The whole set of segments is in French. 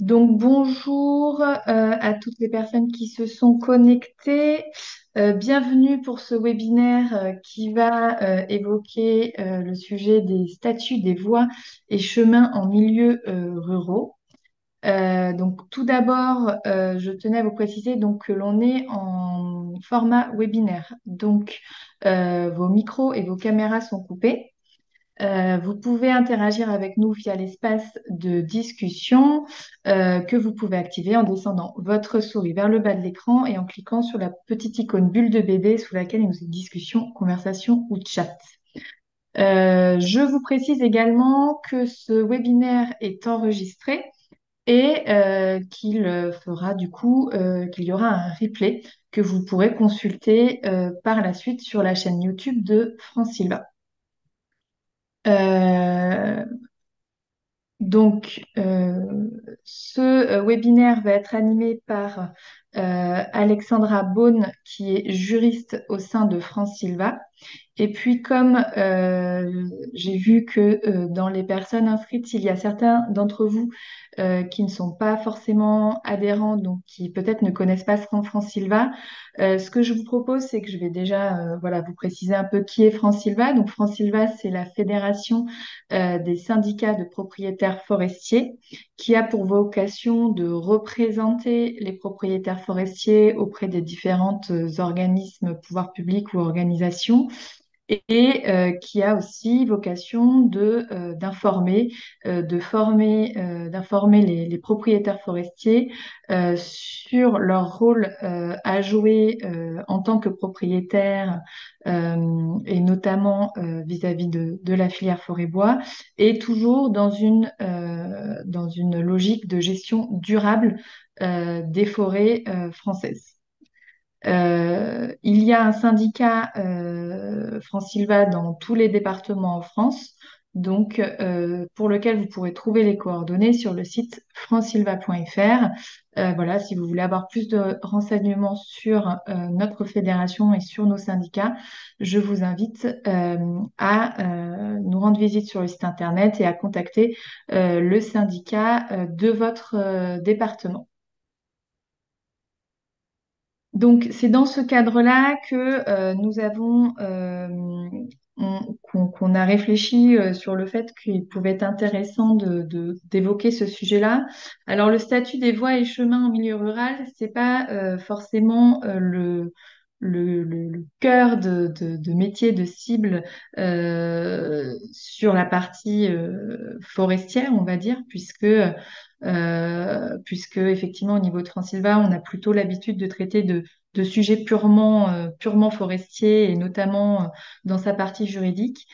Donc bonjour euh, à toutes les personnes qui se sont connectées. Euh, bienvenue pour ce webinaire euh, qui va évoquer le sujet des statuts des voies et chemins en milieu ruraux. Donc tout d'abord, je tenais à vous préciser donc que l'on est en format webinaire. Donc vos micros et vos caméras sont coupés. Euh, vous pouvez interagir avec nous via l'espace de discussion euh, que vous pouvez activer en descendant votre souris vers le bas de l'écran et en cliquant sur la petite icône bulle de BD sous laquelle il nous est discussion, conversation ou chat. Euh, je vous précise également que ce webinaire est enregistré et euh, qu'il fera du coup euh, qu'il y aura un replay que vous pourrez consulter euh, par la suite sur la chaîne YouTube de France Silva. Euh, Donc, euh, ce euh, webinaire va être animé par Alexandra Beaune, qui est juriste au sein de France Silva. Et puis, comme euh, j'ai vu que euh, dans les personnes inscrites, il y a certains d'entre vous euh, qui ne sont pas forcément adhérents, donc qui peut-être ne connaissent pas France Silva, euh, ce que je vous propose, c'est que je vais déjà euh, voilà, vous préciser un peu qui est France Silva. Donc, France Silva, c'est la fédération euh, des syndicats de propriétaires forestiers qui a pour vocation de représenter les propriétaires forestiers auprès des différents organismes, pouvoirs publics ou organisations et euh, qui a aussi vocation de euh, d'informer, euh, de former, euh, d'informer les, les propriétaires forestiers euh, sur leur rôle euh, à jouer en tant que propriétaires euh, et notamment vis-à-vis de, de la filière forêt-bois et toujours dans une dans une logique de gestion durable des forêts françaises. Euh, il y a un syndicat euh, Silva dans tous les départements en France, donc euh, pour lequel vous pourrez trouver les coordonnées sur le site francsilva.fr. Euh, voilà, si vous voulez avoir plus de renseignements sur notre fédération et sur nos syndicats, je vous invite à nous rendre visite sur le site internet et à contacter le syndicat de votre département. Donc, c'est dans ce cadre-là que euh, nous avons euh, on- qu'on a réfléchi euh, sur le fait qu'il pouvait être intéressant de, d'évoquer ce sujet-là. Alors, le statut des voies et chemins en milieu rural, c'est pas forcément le, le, cœur de, de, métier de cible euh, sur la partie euh, forestière, on va dire, puisque euh, puisque effectivement au niveau de Transilva, on a plutôt l'habitude de traiter de, de sujets purement, purement forestiers et notamment dans sa partie juridique.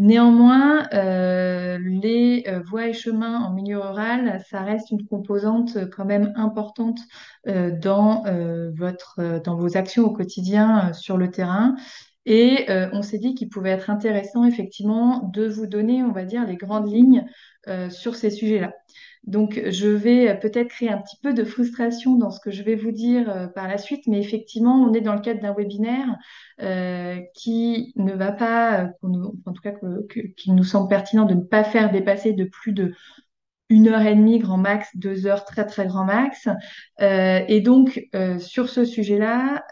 Néanmoins, euh, les euh, voies et chemins en milieu rural, ça reste une composante euh, quand même importante dans votre, dans vos actions au quotidien sur le terrain. Et on s'est dit qu'il pouvait être intéressant effectivement de vous donner, on va dire, les grandes lignes sur ces sujets-là. Donc, je vais euh, peut-être créer un petit peu de frustration dans ce que je vais vous dire euh, par la suite, mais effectivement, on est dans le cadre d'un webinaire euh, qui ne va pas, en tout cas, qu'il nous semble pertinent de ne pas faire dépasser de plus de une heure et demie, grand max, deux heures, très très grand max. Et donc, sur ce sujet-là,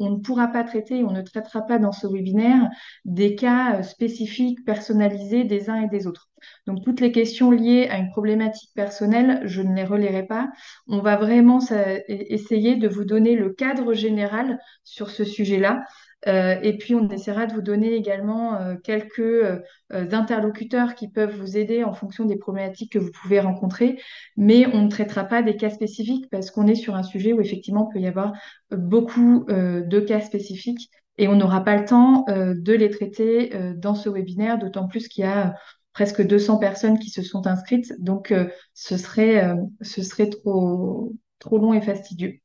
on ne pourra pas traiter, on ne traitera pas dans ce webinaire des cas spécifiques, personnalisés des uns et des autres. Donc, toutes les questions liées à une problématique personnelle, je ne les relayerai pas. On va vraiment essayer de vous donner le cadre général sur ce sujet-là. Euh, et puis, on essaiera de vous donner également euh, quelques euh, interlocuteurs qui peuvent vous aider en fonction des problématiques que vous pouvez rencontrer, mais on ne traitera pas des cas spécifiques parce qu'on est sur un sujet où effectivement il peut y avoir beaucoup de cas spécifiques et on n'aura pas le temps de les traiter dans ce webinaire, d'autant plus qu'il y a presque 200 personnes qui se sont inscrites, donc euh, ce serait, euh, trop, long et fastidieux.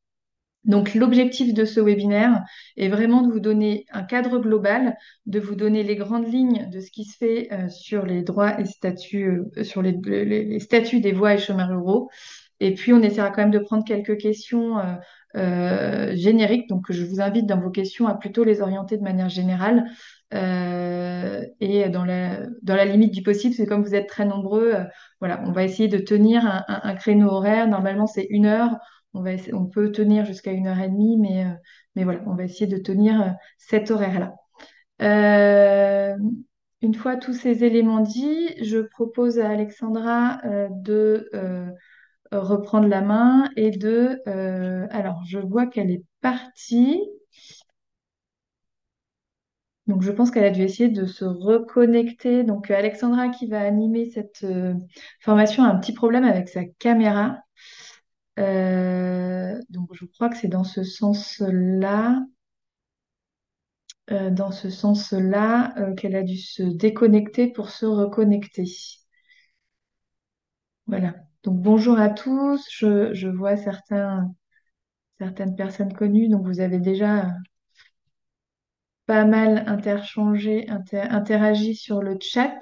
Donc, l'objectif de ce webinaire est vraiment de vous donner un cadre global, de vous donner les grandes lignes de ce qui se fait euh, sur les droits et statuts, sur les, les- statuts des voies et chemins ruraux. Et puis, on essaiera quand même de prendre quelques questions génériques. Donc, je vous invite dans vos questions à plutôt les orienter de manière générale Euh, et dans la, dans la limite du possible, c'est comme vous êtes très nombreux, euh, voilà, on va essayer de tenir un, créneau horaire. Normalement, c'est une heure. On va on peut tenir jusqu'à une heure et demie, mais, euh, mais voilà, on va essayer de tenir cet horaire-là. Une fois tous ces éléments dits, je propose à Alexandra de reprendre la main et de... alors, je vois qu'elle est partie. Donc, je pense qu'elle a dû essayer de se reconnecter. Donc, euh, Alexandra qui va animer cette euh, formation a un petit problème avec sa caméra. Euh, donc, je crois que c'est dans ce sens-là, dans ce sens-là, qu'elle a dû se déconnecter pour se reconnecter. Voilà. Donc, bonjour à tous. Je, vois certaines personnes connues. Donc, vous avez déjà pas mal interchangé, inter- interagi sur le chat.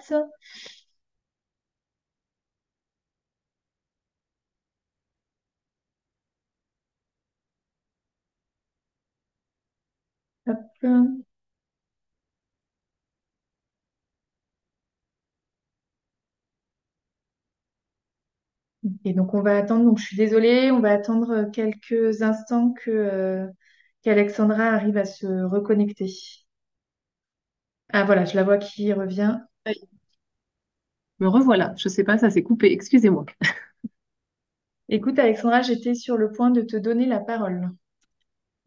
Et donc, on va attendre. Je suis désolée, on va attendre quelques instants que, euh, qu'Alexandra arrive à se reconnecter. Ah, voilà, je la vois qui revient. Me revoilà. Je sais pas, ça s'est coupé. Excusez-moi. Écoute, Alexandra, j'étais sur le point de te donner la parole.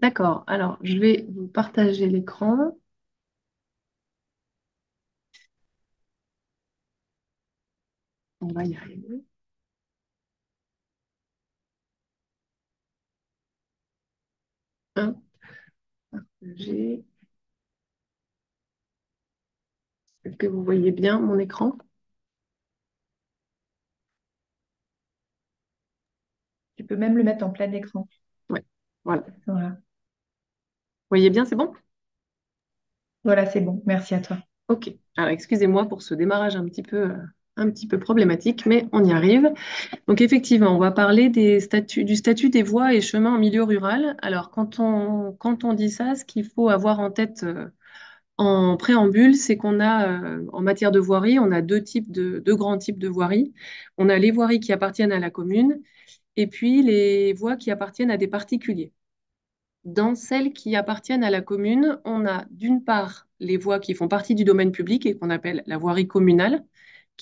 D'accord. Alors, je vais vous partager l'écran. On va y arriver. Hop, Est-ce que vous voyez bien mon écran? Tu peux même le mettre en plein écran. Ouais. Voilà. Vous voyez bien, c'est bon? voilà, c'est bon. Merci à toi. Ok. Alors, excusez-moi pour ce démarrage un petit peu, euh, un petit peu problématique, mais on y arrive. Donc, effectivement, on va parler du statut des voies et chemins en milieu rural. Alors, quand on, quand on dit ça, ce qu'il faut avoir en tête euh, en préambule, c'est qu'on a, euh, en matière de voirie, on a deux deux grands types de voiries. On a les voiries qui appartiennent à la commune et puis les voies qui appartiennent à des particuliers. Dans celles qui appartiennent à la commune, on a d'une part les voies qui font partie du domaine public et qu'on appelle la voirie communale,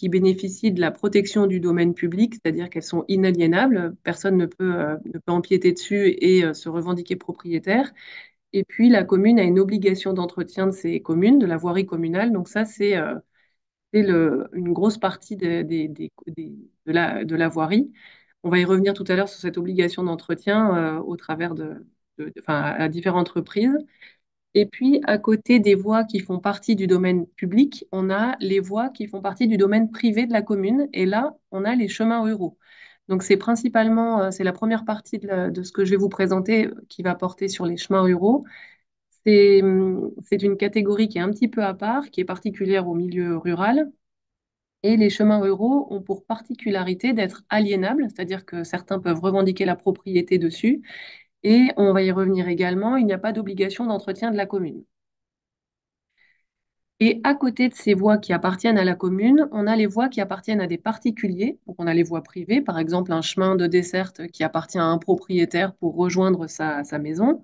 qui bénéficient de la protection du domaine public, c'est-à-dire qu'elles sont inaliénables, personne ne peut, euh, ne peut empiéter dessus et euh, se revendiquer propriétaire. Et puis la commune a une obligation d'entretien de ses communes, de la voirie communale, donc ça c'est euh, une grosse partie des- des- de la, de la voirie. On va y revenir tout à l'heure sur cette obligation d'entretien euh, au travers de, de- de- à différentes reprises. Et puis, à côté des voies qui font partie du domaine public, on a les voies qui font partie du domaine privé de la commune. Et là, on a les chemins ruraux. Donc, c'est principalement, euh, c'est la première partie de, de ce que je vais vous présenter euh, qui va porter sur les chemins ruraux. Hum, c'est une catégorie qui est un petit peu à part, qui est particulière au milieu rural. Et les chemins ruraux ont pour particularité d'être aliénables, c'est-à-dire que certains peuvent revendiquer la propriété dessus. Et on va y revenir également, il n'y a pas d'obligation d'entretien de la commune. Et à côté de ces voies qui appartiennent à la commune, on a les voies qui appartiennent à des particuliers. Donc on a les voies privées, par exemple un chemin de desserte qui appartient à un propriétaire pour rejoindre sa, sa maison.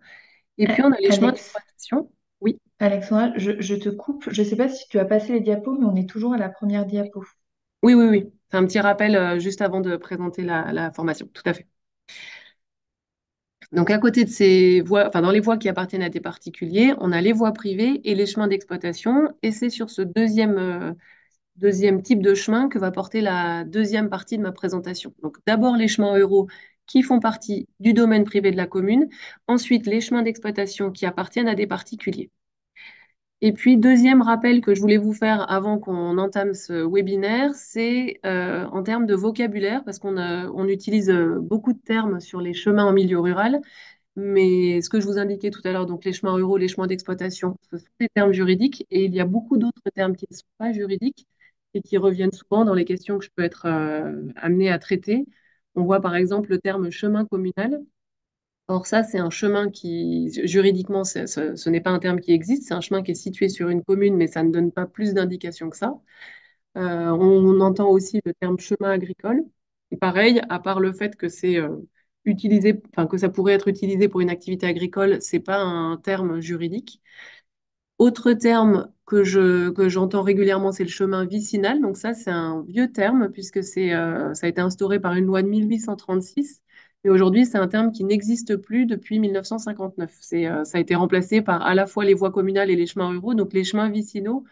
Et puis on a les chemins Alex, d'exploitation. Oui, Alexandra, je, je te coupe. Je ne sais pas si tu as passé les diapos, mais on est toujours à la première diapo. oui, oui, oui. C'est un petit rappel euh, juste avant de présenter la, la formation. Tout à fait. Donc, à côté de ces voies, enfin, dans les voies qui appartiennent à des particuliers, on a les voies privées et les chemins d'exploitation. Et c'est sur ce deuxième, euh, type de chemin que va porter la deuxième partie de ma présentation. Donc, d'abord les chemins ruraux qui font partie du domaine privé de la commune. Ensuite, les chemins d'exploitation qui appartiennent à des particuliers. Et puis, deuxième rappel que je voulais vous faire avant qu'on entame ce webinaire, c'est euh, en termes de vocabulaire, parce qu'on on utilise euh, beaucoup de termes sur les chemins en milieu rural. Mais ce que je vous indiquais tout à l'heure, donc les chemins ruraux, les chemins d'exploitation, ce sont des termes juridiques et il y a beaucoup d'autres termes qui ne sont pas juridiques et qui reviennent souvent dans les questions que je peux être euh, amenée à traiter. On voit par exemple le terme chemin communal. Or, ça, c'est un chemin qui, juridiquement, ce, n'est pas un terme qui existe, c'est un chemin qui est situé sur une commune, mais ça ne donne pas plus d'indications que ça. Euh, on entend aussi le terme chemin agricole. Pareil, à part le fait que c'est euh, utilisé, enfin que ça pourrait être utilisé pour une activité agricole, c'est pas un terme juridique. Autre terme que je, que j'entends régulièrement, c'est le chemin vicinal. Donc ça, c'est un vieux terme puisque c'est, euh, ça a été instauré par une loi de 1836. Mais aujourd'hui, c'est un terme qui n'existe plus depuis 1959. C'est, euh, ça a été remplacé par à la fois les voies communales et les chemins ruraux. Donc les chemins vicinaux,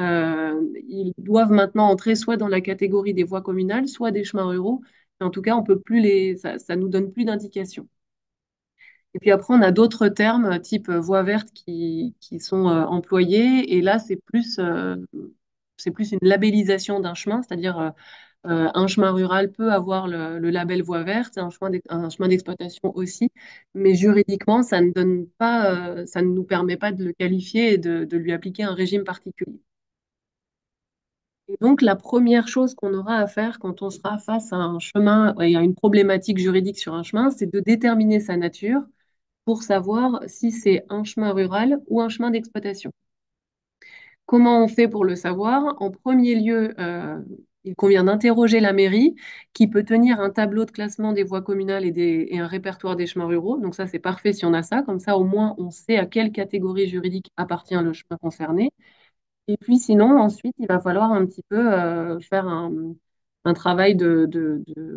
euh, ils doivent maintenant entrer soit dans la catégorie des voies communales, soit des chemins ruraux. En tout cas, on peut plus les, ça, ça nous donne plus d'indications. Et puis après, on a d'autres termes type euh, voie verte qui, qui sont employés. Et là, c'est plus, c'est plus une labellisation d'un chemin, c'est-à-dire euh, un chemin rural peut avoir le, label voie verte, un chemin d'ex- un chemin d'exploitation aussi. Mais juridiquement, ça ne donne pas, euh, ça ne nous permet pas de le qualifier et de, de lui appliquer un régime particulier. Et donc, la première chose qu'on aura à faire quand on sera face à un chemin et à une problématique juridique sur un chemin, c'est de déterminer sa nature pour savoir si c'est un chemin rural ou un chemin d'exploitation. Comment on fait pour le savoir? En premier lieu, euh, il convient d'interroger la mairie qui peut tenir un tableau de classement des voies communales et, un répertoire des chemins ruraux. Donc ça, c'est parfait si on a ça. Comme ça, au moins, on sait à quelle catégorie juridique appartient le chemin concerné. Et puis sinon, ensuite, il va falloir un petit peu euh, faire un, travail de,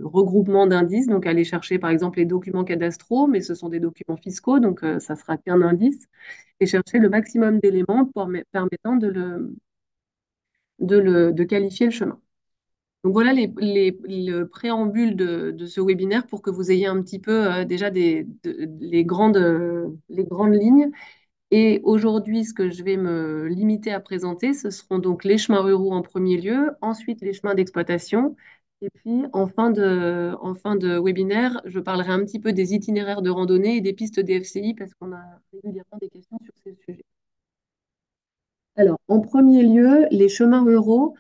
regroupement d'indices, donc aller chercher par exemple les documents cadastraux, mais ce sont des documents fiscaux, donc euh, ça sera qu'un indice, et chercher le maximum d'éléments permettant de qualifier le chemin. Donc voilà les, les- le préambule de, ce webinaire pour que vous ayez un petit peu euh, déjà les grandes, euh, les grandes lignes. Et aujourd'hui, ce que je vais me limiter à présenter, ce seront donc les chemins ruraux en premier lieu, ensuite les chemins d'exploitation, et puis en fin de, en fin de webinaire, je parlerai un petit peu des itinéraires de randonnée et des pistes DFCI parce qu'on a régulièrement des questions sur ces sujets. Alors, en premier lieu, les chemins ruraux,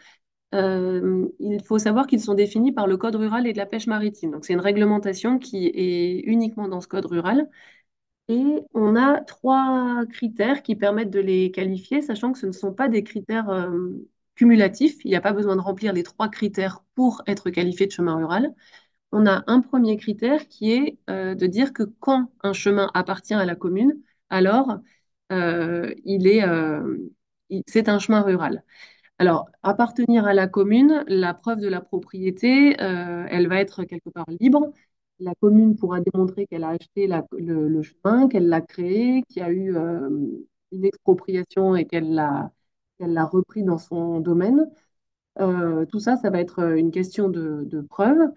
euh, il faut savoir qu'ils sont définis par le Code rural et de la pêche maritime. Donc, c'est une réglementation qui est uniquement dans ce Code rural. Et on a trois critères qui permettent de les qualifier, sachant que ce ne sont pas des critères euh, cumulatifs. Il n'y a pas besoin de remplir les trois critères pour être qualifié de chemin rural. On a un premier critère qui est euh, de dire que quand un chemin appartient à la commune, alors il est, c'est un chemin rural. Alors, appartenir à la commune, la preuve de la propriété, euh, elle va être quelque part libre. La commune pourra démontrer qu'elle a acheté le, chemin, qu'elle l'a créé, qu'il y a eu euh, une expropriation et qu'elle l'a repris dans son domaine. Euh, tout ça, ça va être une question de, preuve.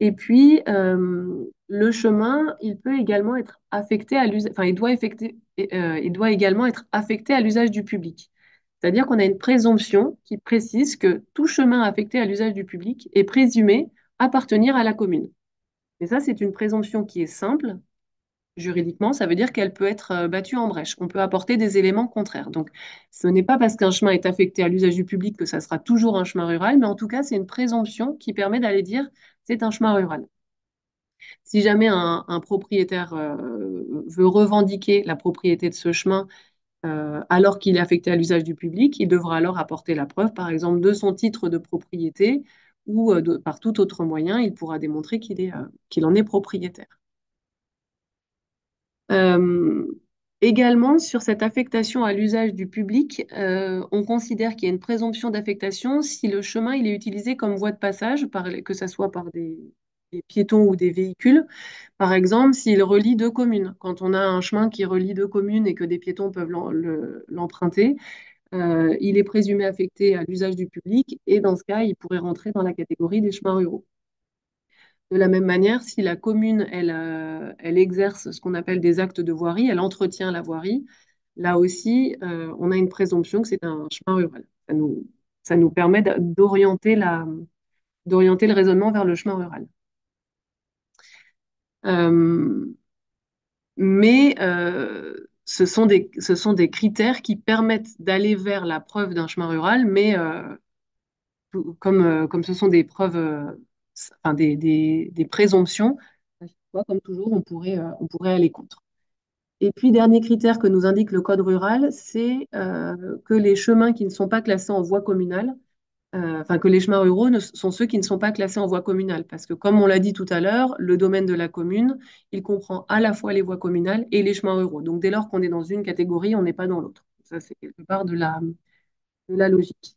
Et puis, le chemin, il peut également être affecté à l'usage, enfin, il doit également être affecté à l'usage du public. C'est-à-dire qu'on a une présomption qui précise que tout chemin affecté à l'usage du public est présumé appartenir à la commune. Et ça, c'est une présomption qui est simple. Juridiquement, ça veut dire qu'elle peut être euh, battue en brèche. On peut apporter des éléments contraires. Donc, ce n'est pas parce qu'un chemin est affecté à l'usage du public que ça sera toujours un chemin rural, mais en tout cas, c'est une présomption qui permet d'aller dire c'est un chemin rural. Si jamais un, un propriétaire euh, veut revendiquer la propriété de ce chemin euh, alors qu'il est affecté à l'usage du public, il devra alors apporter la preuve, par exemple, de son titre de propriété ou euh, par tout autre moyen, il pourra démontrer qu'il euh, en est propriétaire. Également, sur cette affectation à l'usage du public, on considère qu'il y a une présomption d'affectation si le chemin est utilisé comme voie de passage, que ce soit par des piétons ou des véhicules. Par exemple, s'il relie deux communes, quand on a un chemin qui relie deux communes et que des piétons peuvent l'emprunter, euh, il est présumé affecté à l'usage du public et dans ce cas, il pourrait rentrer dans la catégorie des chemins ruraux. De la même manière, si la commune, elle, euh, exerce ce qu'on appelle des actes de voirie, elle entretient la voirie, là aussi, euh, on a une présomption que c'est un chemin rural. Ça nous, permet d'orienter le raisonnement vers le chemin rural. Euh, mais euh, ce sont des, critères qui permettent d'aller vers la preuve d'un chemin rural, mais euh, comme, ce sont des preuves, enfin, des, présomptions, parfois, comme toujours, on pourrait, aller contre. Et puis, dernier critère que nous indique le code rural, c'est que les chemins qui ne sont pas classés en voie communale, euh, enfin que les chemins ruraux sont ceux qui ne sont pas classés en voie communale. Parce que comme on l'a dit tout à l'heure, le domaine de la commune, il comprend à la fois les voies communales et les chemins ruraux. Donc dès lors qu'on est dans une catégorie, on n'est pas dans l'autre. Ça, c'est quelque part de la, de la logique.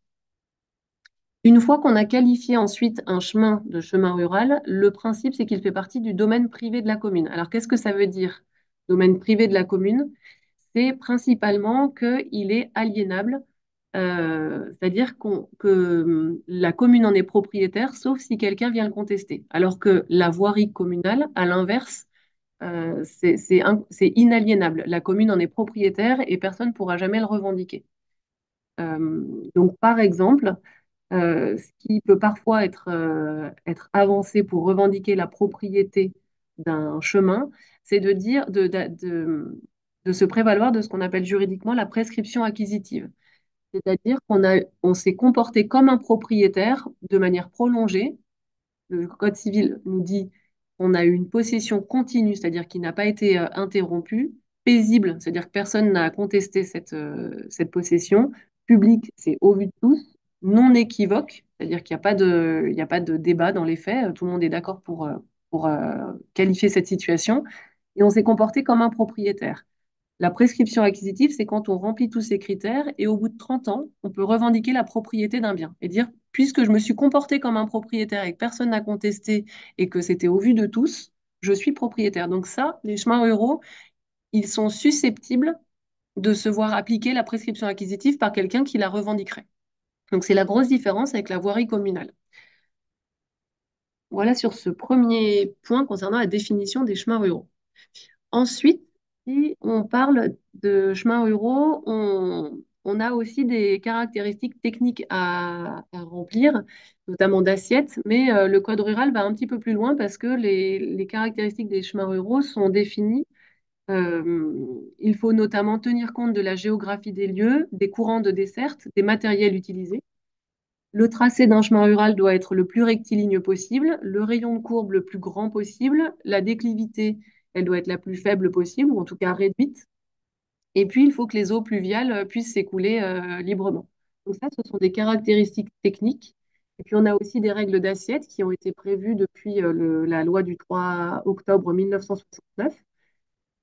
Une fois qu'on a qualifié ensuite un chemin de chemin rural, le principe, c'est qu'il fait partie du domaine privé de la commune. Alors, qu'est-ce que ça veut dire, domaine privé de la commune? C'est principalement qu'il est aliénable, euh, c'est-à-dire que hum, la commune en est propriétaire, sauf si quelqu'un vient le contester. Alors que la voirie communale, à l'inverse, euh, c'est inaliénable. La commune en est propriétaire et personne ne pourra jamais le revendiquer. Euh, donc, par exemple, ce qui peut parfois être, avancé pour revendiquer la propriété d'un chemin, c'est de, de, se prévaloir de ce qu'on appelle juridiquement la prescription acquisitive. C'est-à-dire qu'on on s'est comporté comme un propriétaire de manière prolongée. Le Code civil nous dit qu'on a eu une possession continue, c'est-à-dire qui n'a pas été euh, interrompue, paisible, c'est-à-dire que personne n'a contesté cette, cette possession, publique, c'est au vu de tous, non équivoque, c'est-à-dire qu'il n'y a, pas de, a pas de débat dans les faits, tout le monde est d'accord pour, euh, pour euh, qualifier cette situation, et on s'est comporté comme un propriétaire. La prescription acquisitive, c'est quand on remplit tous ces critères et au bout de 30 ans, on peut revendiquer la propriété d'un bien et dire, puisque je me suis comporté comme un propriétaire et personne n'a contesté et que c'était au vu de tous, je suis propriétaire. Donc ça, les chemins ruraux, ils sont susceptibles de se voir appliquer la prescription acquisitive par quelqu'un qui la revendiquerait. Donc c'est la grosse différence avec la voirie communale. Voilà sur ce premier point concernant la définition des chemins ruraux. Ensuite, si on parle de chemins ruraux, on, a aussi des caractéristiques techniques à, remplir, notamment d'assiettes, mais euh, le code rural va un petit peu plus loin parce que les caractéristiques des chemins ruraux sont définies euh, il faut notamment tenir compte de la géographie des lieux, des courants de desserte, des matériels utilisés. Le tracé d'un chemin rural doit être le plus rectiligne possible, le rayon de courbe le plus grand possible, la déclivité, elle doit être la plus faible possible, ou en tout cas réduite. Et puis, il faut que les eaux pluviales puissent s'écouler euh, librement. Donc ça, ce sont des caractéristiques techniques. Et puis, on a aussi des règles d'assiette qui ont été prévues depuis euh, la loi du 3 octobre 1969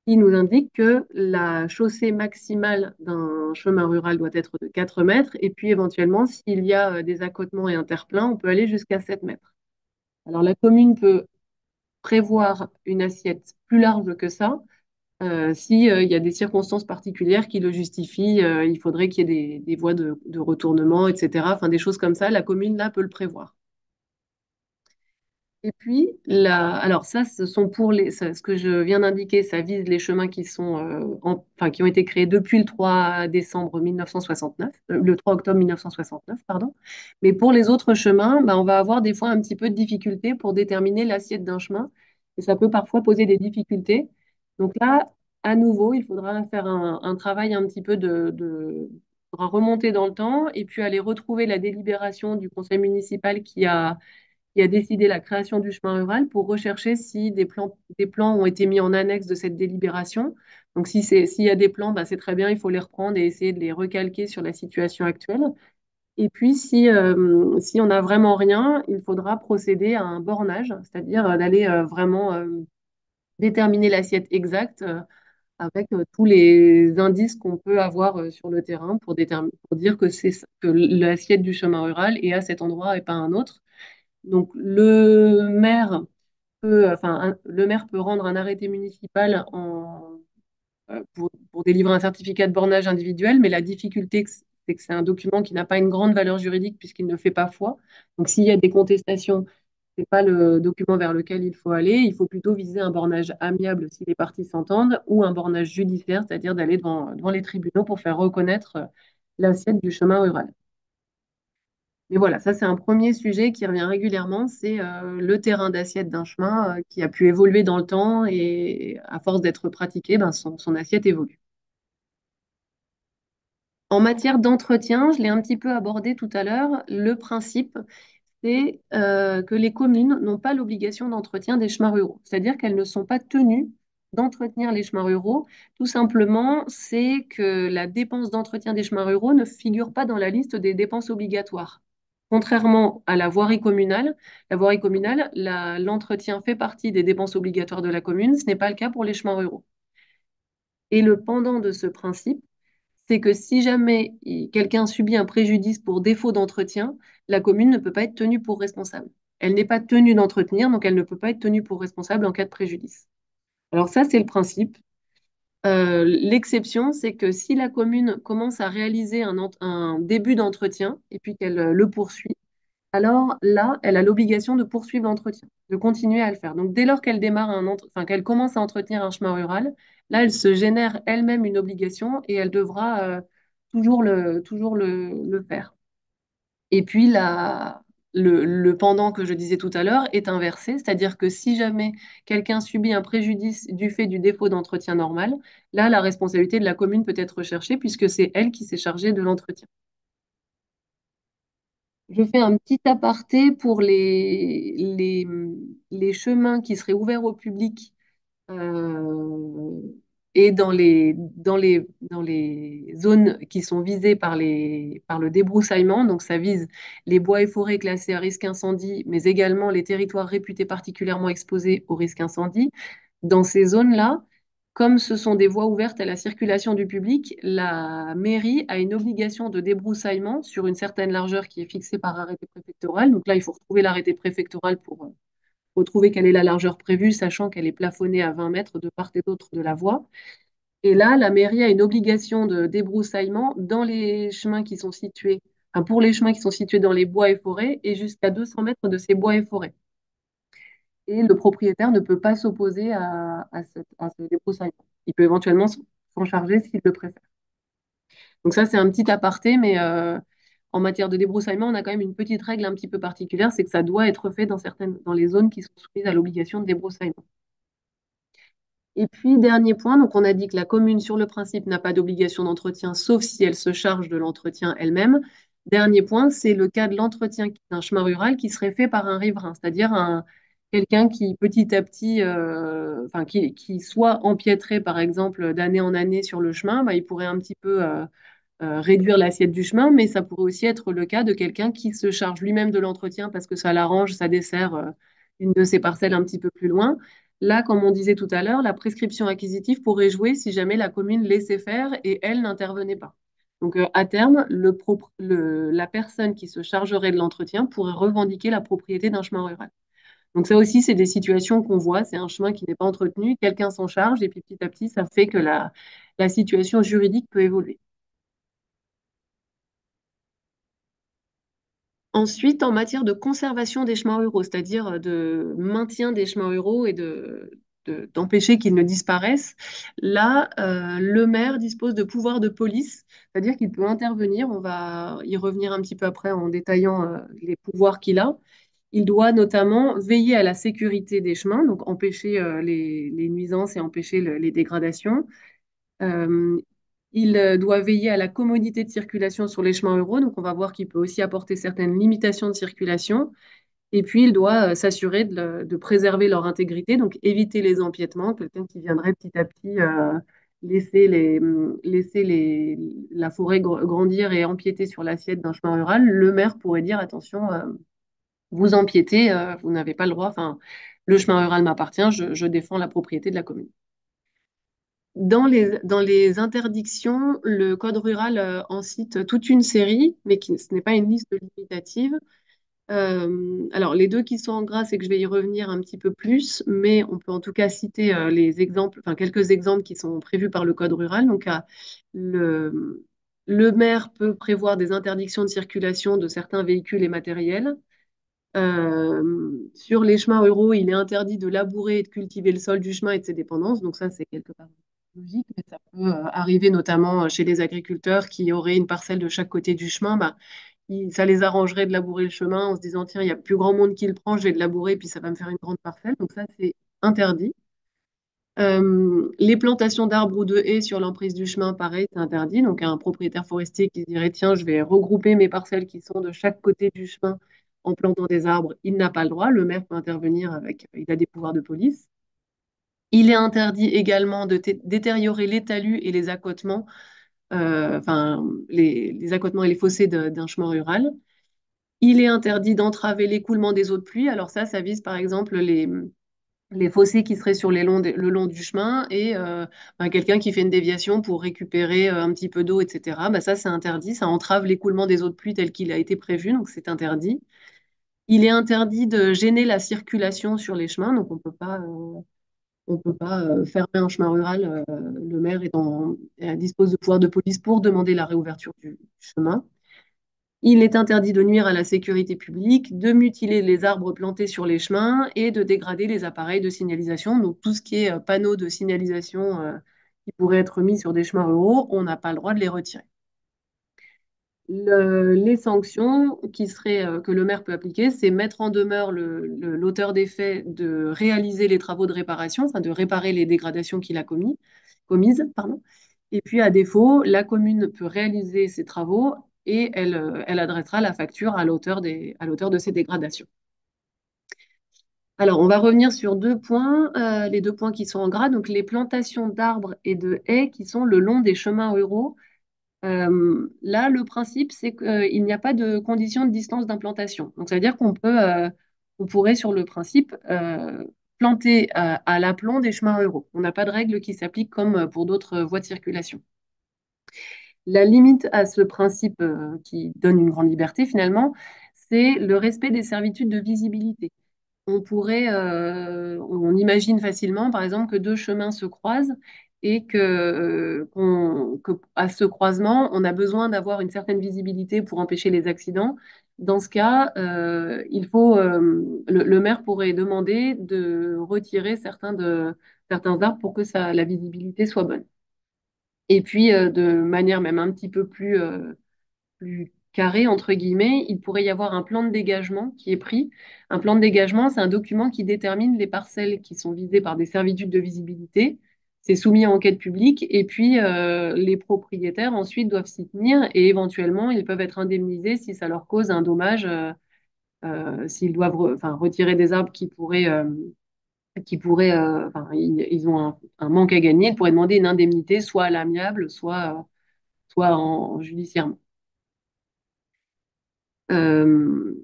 qui nous indique que la chaussée maximale d'un chemin rural doit être de 4 mètres, et puis éventuellement, s'il y a euh, des accotements et interpleins, on peut aller jusqu'à 7 mètres. Alors la commune peut prévoir une assiette plus large que ça. Euh, S'il euh, y a des circonstances particulières qui le justifient, il faudrait qu'il y ait des, voies de, de, retournement, etc. Enfin, des choses comme ça, la commune, là, peut le prévoir. Et puis, alors ça, ce sont pour les, ce que je viens d'indiquer, ça vise les chemins qui sont, euh, enfin, qui ont été créés depuis le 3 décembre 1969, euh, le 3 octobre 1969, pardon. Mais pour les autres chemins, ben, on va avoir des fois un petit peu de difficulté pour déterminer l'assiette d'un chemin, et ça peut parfois poser des difficultés. Donc là, à nouveau, il faudra faire un, travail un petit peu de, de remonter dans le temps et puis aller retrouver la délibération du conseil municipal qui a qui a décidé la création du chemin rural pour rechercher si des plans, des plans ont été mis en annexe de cette délibération. Donc, si s'il y a des plans, bah, c'est très bien, il faut les reprendre et essayer de les recalquer sur la situation actuelle. Et puis, si, euh, si on n'a vraiment rien, il faudra procéder à un bornage, c'est-à-dire euh, d'aller euh, vraiment déterminer l'assiette exacte avec tous les indices qu'on peut avoir sur le terrain pour, pour dire que, que l'assiette du chemin rural est à cet endroit et pas à un autre. Donc le maire peut, rendre un arrêté municipal euh, pour, délivrer un certificat de bornage individuel, mais la difficulté, c'est que c'est un document qui n'a pas une grande valeur juridique puisqu'il ne fait pas foi. Donc s'il y a des contestations, ce n'est pas le document vers lequel il faut aller. Il faut plutôt viser un bornage amiable si les parties s'entendent ou un bornage judiciaire, c'est-à-dire d'aller devant, devant les tribunaux pour faire reconnaître l'assiette du chemin rural. Mais voilà, ça c'est un premier sujet qui revient régulièrement, c'est euh, le terrain d'assiette d'un chemin euh, qui a pu évoluer dans le temps et à force d'être pratiqué, ben, son, assiette évolue. En matière d'entretien, je l'ai un petit peu abordé tout à l'heure, le principe, c'est euh, que les communes n'ont pas l'obligation d'entretien des chemins ruraux. C'est-à-dire qu'elles ne sont pas tenues d'entretenir les chemins ruraux. Tout simplement, c'est que la dépense d'entretien des chemins ruraux ne figure pas dans la liste des dépenses obligatoires. Contrairement à la voirie communale, la voirie communale, l'entretien fait partie des dépenses obligatoires de la commune. Ce n'est pas le cas pour les chemins ruraux. Et le pendant de ce principe, c'est que si jamais quelqu'un subit un préjudice pour défaut d'entretien, la commune ne peut pas être tenue pour responsable. Elle n'est pas tenue d'entretenir, donc elle ne peut pas être tenue pour responsable en cas de préjudice. Alors ça, c'est le principe. Euh, l'exception, c'est que si la commune commence à réaliser un, début d'entretien et puis qu'elle euh, le poursuit, alors là, elle a l'obligation de poursuivre l'entretien, de continuer à le faire. Donc dès lors qu'elle démarre un enfin, qu'elle commence à entretenir un chemin rural, là, elle se génère elle-même une obligation et elle devra euh, toujours, le, toujours le, le, faire. Et puis la, le, pendant que je disais tout à l'heure est inversé, c'est-à-dire que si jamais quelqu'un subit un préjudice du fait du défaut d'entretien normal, là, la responsabilité de la commune peut être recherchée puisque c'est elle qui s'est chargée de l'entretien. Je fais un petit aparté pour les, les, les chemins qui seraient ouverts au public euh, et dans les, dans, les, dans les zones qui sont visées par, les, par le débroussaillement. Donc ça vise les bois et forêts classés à risque incendie, mais également les territoires réputés particulièrement exposés au risque incendie. Dans ces zones-là, comme ce sont des voies ouvertes à la circulation du public, la mairie a une obligation de débroussaillement sur une certaine largeur qui est fixée par arrêté préfectoral. Donc là, il faut retrouver l'arrêté préfectoral pour euh, retrouver quelle est la largeur prévue, sachant qu'elle est plafonnée à 20 mètres de part et d'autre de la voie. Et là, la mairie a une obligation de débroussaillement dans les chemins qui sont situés, enfin pour les chemins qui sont situés dans les bois et forêts et jusqu'à 200 mètres de ces bois et forêts et le propriétaire ne peut pas s'opposer à, ce, débroussaillement. Il peut éventuellement s'en charger s'il le préfère. Donc ça, c'est un petit aparté, mais euh, en matière de débroussaillement, on a quand même une petite règle un petit peu particulière, c'est que ça doit être fait dans, certaines, dans les zones qui sont soumises à l'obligation de débroussaillement. Et puis, dernier point, donc on a dit que la commune, sur le principe, n'a pas d'obligation d'entretien, sauf si elle se charge de l'entretien elle-même. Dernier point, c'est le cas de l'entretien d'un chemin rural qui serait fait par un riverain, c'est-à-dire un, quelqu'un qui petit à petit, euh, enfin qui, soit empiétré par exemple d'année en année sur le chemin, bah, il pourrait un petit peu euh, euh, réduire l'assiette du chemin, mais ça pourrait aussi être le cas de quelqu'un qui se charge lui-même de l'entretien parce que ça l'arrange, ça dessert une de ses parcelles un petit peu plus loin. Là, comme on disait tout à l'heure, la prescription acquisitive pourrait jouer si jamais la commune laissait faire et elle n'intervenait pas. Donc, à terme, la personne qui se chargerait de l'entretien pourrait revendiquer la propriété d'un chemin rural. Donc ça aussi, c'est des situations qu'on voit, c'est un chemin qui n'est pas entretenu, quelqu'un s'en charge, et puis petit à petit, ça fait que la situation juridique peut évoluer. Ensuite, en matière de conservation des chemins ruraux, c'est-à-dire de maintien des chemins ruraux et de, d'empêcher qu'ils ne disparaissent, là, euh, le maire dispose de pouvoirs de police, c'est-à-dire qu'il peut intervenir, on va y revenir un petit peu après en détaillant euh, les pouvoirs qu'il a, il doit notamment veiller à la sécurité des chemins, donc empêcher euh, les, nuisances et empêcher les dégradations. Euh, il euh, doit veiller à la commodité de circulation sur les chemins ruraux, donc on va voir qu'il peut aussi apporter certaines limitations de circulation. Et puis, il doit s'assurer de, préserver leur intégrité, donc éviter les empiètements, quelqu'un qui viendrait petit à petit laisser, les, laisser la forêt grandir et empiéter sur l'assiette d'un chemin rural. Le maire pourrait dire, attention, vous empiétez, euh, vous n'avez pas le droit, enfin, le chemin rural m'appartient, je, défends la propriété de la commune. Dans les, interdictions, le Code rural euh, en cite toute une série, mais ce n'est pas une liste limitative. Euh, alors, les deux qui sont en gras, c'est que je vais y revenir un petit peu plus, mais on peut en tout cas citer les exemples, enfin, quelques exemples qui sont prévus par le Code rural. Donc, le, maire peut prévoir des interdictions de circulation de certains véhicules et matériels. Euh, sur les chemins ruraux, il est interdit de labourer et de cultiver le sol du chemin et de ses dépendances. Donc ça, c'est quelque part logique, mais ça peut euh, arriver notamment chez les agriculteurs qui auraient une parcelle de chaque côté du chemin. Bah, ça les arrangerait de labourer le chemin en se disant, tiens, il y a plus grand monde qui le prend, je vais le labourer, puis ça va me faire une grande parcelle. Donc ça, c'est interdit. Euh, les plantations d'arbres ou de haies sur l'emprise du chemin, pareil, c'est interdit. Donc un propriétaire forestier qui dirait, tiens, je vais regrouper mes parcelles qui sont de chaque côté du chemin en plantant des arbres, il n'a pas le droit. Le maire peut intervenir avec, il a des pouvoirs de police. Il est interdit également de détériorer les talus et les accotements, euh, enfin les, accotements et les fossés d'un chemin rural. Il est interdit d'entraver l'écoulement des eaux de pluie. Alors ça, ça vise par exemple les, les fossés qui seraient sur les longs le long du chemin et euh, ben, quelqu'un qui fait une déviation pour récupérer euh, un petit peu d'eau, etc. Ben, ça, c'est interdit. Ça entrave l'écoulement des eaux de pluie tel qu'il a été prévu, donc c'est interdit. Il est interdit de gêner la circulation sur les chemins, donc on peut pas, on peut pas fermer un chemin rural. le maire dispose de pouvoir de police pour demander la réouverture du chemin. Il est interdit de nuire à la sécurité publique, de mutiler les arbres plantés sur les chemins et de dégrader les appareils de signalisation. Donc tout ce qui est euh, panneaux de signalisation euh, qui pourraient être mis sur des chemins ruraux, on n'a pas le droit de les retirer. Les sanctions euh, que le maire peut appliquer, c'est mettre en demeure l'auteur des faits de réaliser les travaux de réparation, enfin de réparer les dégradations qu'il a commis, commises. Et puis, à défaut, la commune peut réaliser ces travaux et elle, euh, elle adressera la facture à l'auteur de ces dégradations. Alors, on va revenir sur deux points, euh, les deux points qui sont en gras, donc les plantations d'arbres et de haies qui sont le long des chemins ruraux. Euh, là, le principe, c'est qu'il n'y a pas de condition de distance d'implantation. Donc, ça veut dire qu'on peut, on pourrait, sur le principe, planter à, l'aplomb des chemins ruraux. On n'a pas de règle qui s'applique comme pour d'autres voies de circulation. La limite à ce principe euh, qui donne une grande liberté finalement, c'est le respect des servitudes de visibilité. On pourrait, euh, on imagine facilement par exemple que deux chemins se croisent et que, euh, ce croisement, on a besoin d'avoir une certaine visibilité pour empêcher les accidents. Dans ce cas, il faut, le, maire pourrait demander de retirer certains, de, certains arbres pour que la visibilité soit bonne. Et puis, euh, de manière même un petit peu plus, euh, plus carrée, entre guillemets, il pourrait y avoir un plan de dégagement qui est pris. Un plan de dégagement, c'est un document qui détermine les parcelles qui sont visées par des servitudes de visibilité. C'est soumis à enquête publique et puis euh, les propriétaires ensuite doivent s'y tenir et éventuellement ils peuvent être indemnisés si ça leur cause un dommage, s'ils doivent retirer des arbres qui pourraient qui pourraient, euh, ils, ont un, manque à gagner, ils pourraient demander une indemnité, soit à l'amiable, soit, en, judiciairement. Euh,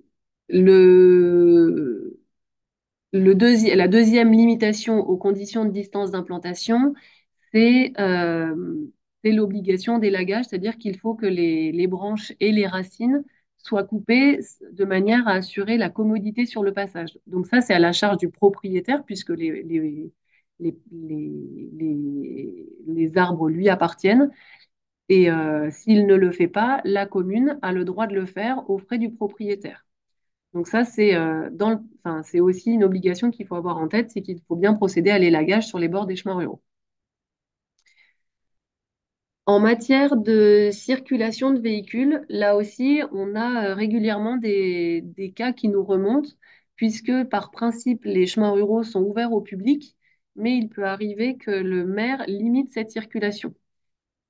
la deuxième limitation aux conditions de distance d'implantation, c'est euh, l'obligation d'élagage, c'est-à-dire qu'il faut que les, branches et les racines soit coupé de manière à assurer la commodité sur le passage. Donc ça, c'est à la charge du propriétaire puisque les, arbres lui appartiennent. Et euh, s'il ne le fait pas, la commune a le droit de le faire aux frais du propriétaire. Donc ça, c'est euh, enfin, aussi une obligation qu'il faut avoir en tête, c'est qu'il faut bien procéder à l'élagage sur les bords des chemins ruraux. En matière de circulation de véhicules, là aussi, on a euh, régulièrement des, cas qui nous remontent, puisque par principe, les chemins ruraux sont ouverts au public, mais il peut arriver que le maire limite cette circulation.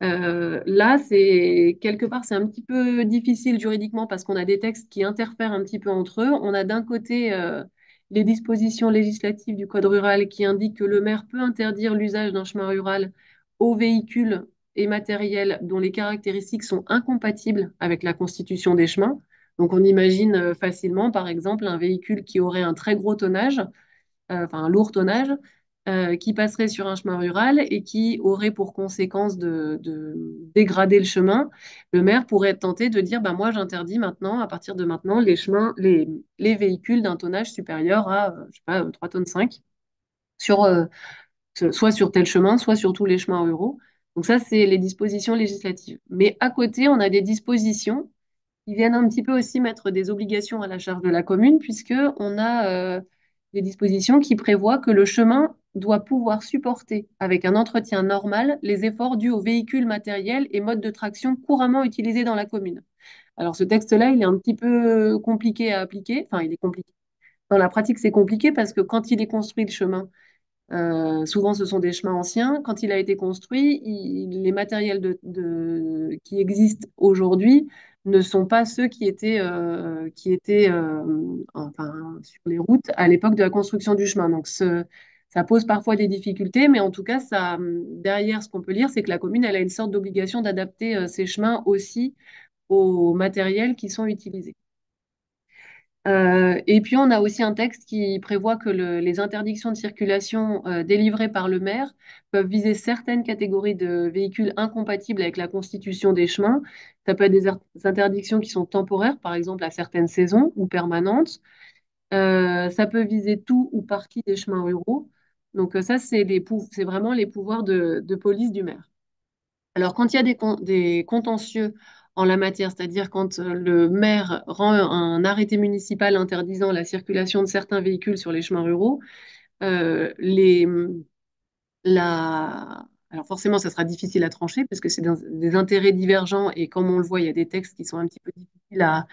Euh, là, c'est quelque part, c'est un petit peu difficile juridiquement parce qu'on a des textes qui interfèrent un petit peu entre eux. On a d'un côté euh, les dispositions législatives du Code rural qui indiquent que le maire peut interdire l'usage d'un chemin rural aux véhicules et matériels dont les caractéristiques sont incompatibles avec la constitution des chemins. Donc on imagine euh, facilement, par exemple, un véhicule qui aurait un très gros tonnage, enfin un lourd tonnage, euh, qui passerait sur un chemin rural et qui aurait pour conséquence de, dégrader le chemin, le maire pourrait être tenté de dire bah, moi j'interdis maintenant, à partir de maintenant, les chemins, les, les véhicules d'un tonnage supérieur à je sais pas, 3 tonnes 5 sur, soit sur tel chemin, soit sur tous les chemins ruraux. Donc ça, c'est les dispositions législatives. Mais à côté, on a des dispositions qui viennent un petit peu aussi mettre des obligations à la charge de la commune, puisqu'on a euh, des dispositions qui prévoient que le chemin doit pouvoir supporter, avec un entretien normal, les efforts dus aux véhicules matériels et modes de traction couramment utilisés dans la commune. Alors ce texte-là, il est un petit peu compliqué à appliquer. Enfin, il est compliqué. Dans la pratique, c'est compliqué parce que quand il est construit le chemin, euh, souvent, ce sont des chemins anciens. Quand il a été construit, les matériels qui existent aujourd'hui ne sont pas ceux qui étaient, euh, qui étaient euh, enfin, sur les routes à l'époque de la construction du chemin. Donc, ce, ça pose parfois des difficultés, mais en tout cas, ça, derrière, ce qu'on peut lire, c'est que la commune, elle a une sorte d'obligation d'adapter euh, ses chemins aussi aux matériels qui sont utilisés. Euh, et puis, on a aussi un texte qui prévoit que le- les interdictions de circulation euh, délivrées par le maire peuvent viser certaines catégories de véhicules incompatibles avec la constitution des chemins. Ça peut être des, interdictions qui sont temporaires, par exemple à certaines saisons ou permanentes. Ça peut viser tout ou partie des chemins ruraux. Donc, euh, ça, c'est vraiment les pouvoirs de police du maire. Alors, quand il y a des contentieux en la matière, c'est-à-dire quand euh, le maire rend un arrêté municipal interdisant la circulation de certains véhicules sur les chemins ruraux, euh, les, la... Alors forcément, ça sera difficile à trancher parce que c'est des, intérêts divergents et comme on le voit, il y a des textes qui sont un petit peu difficiles à,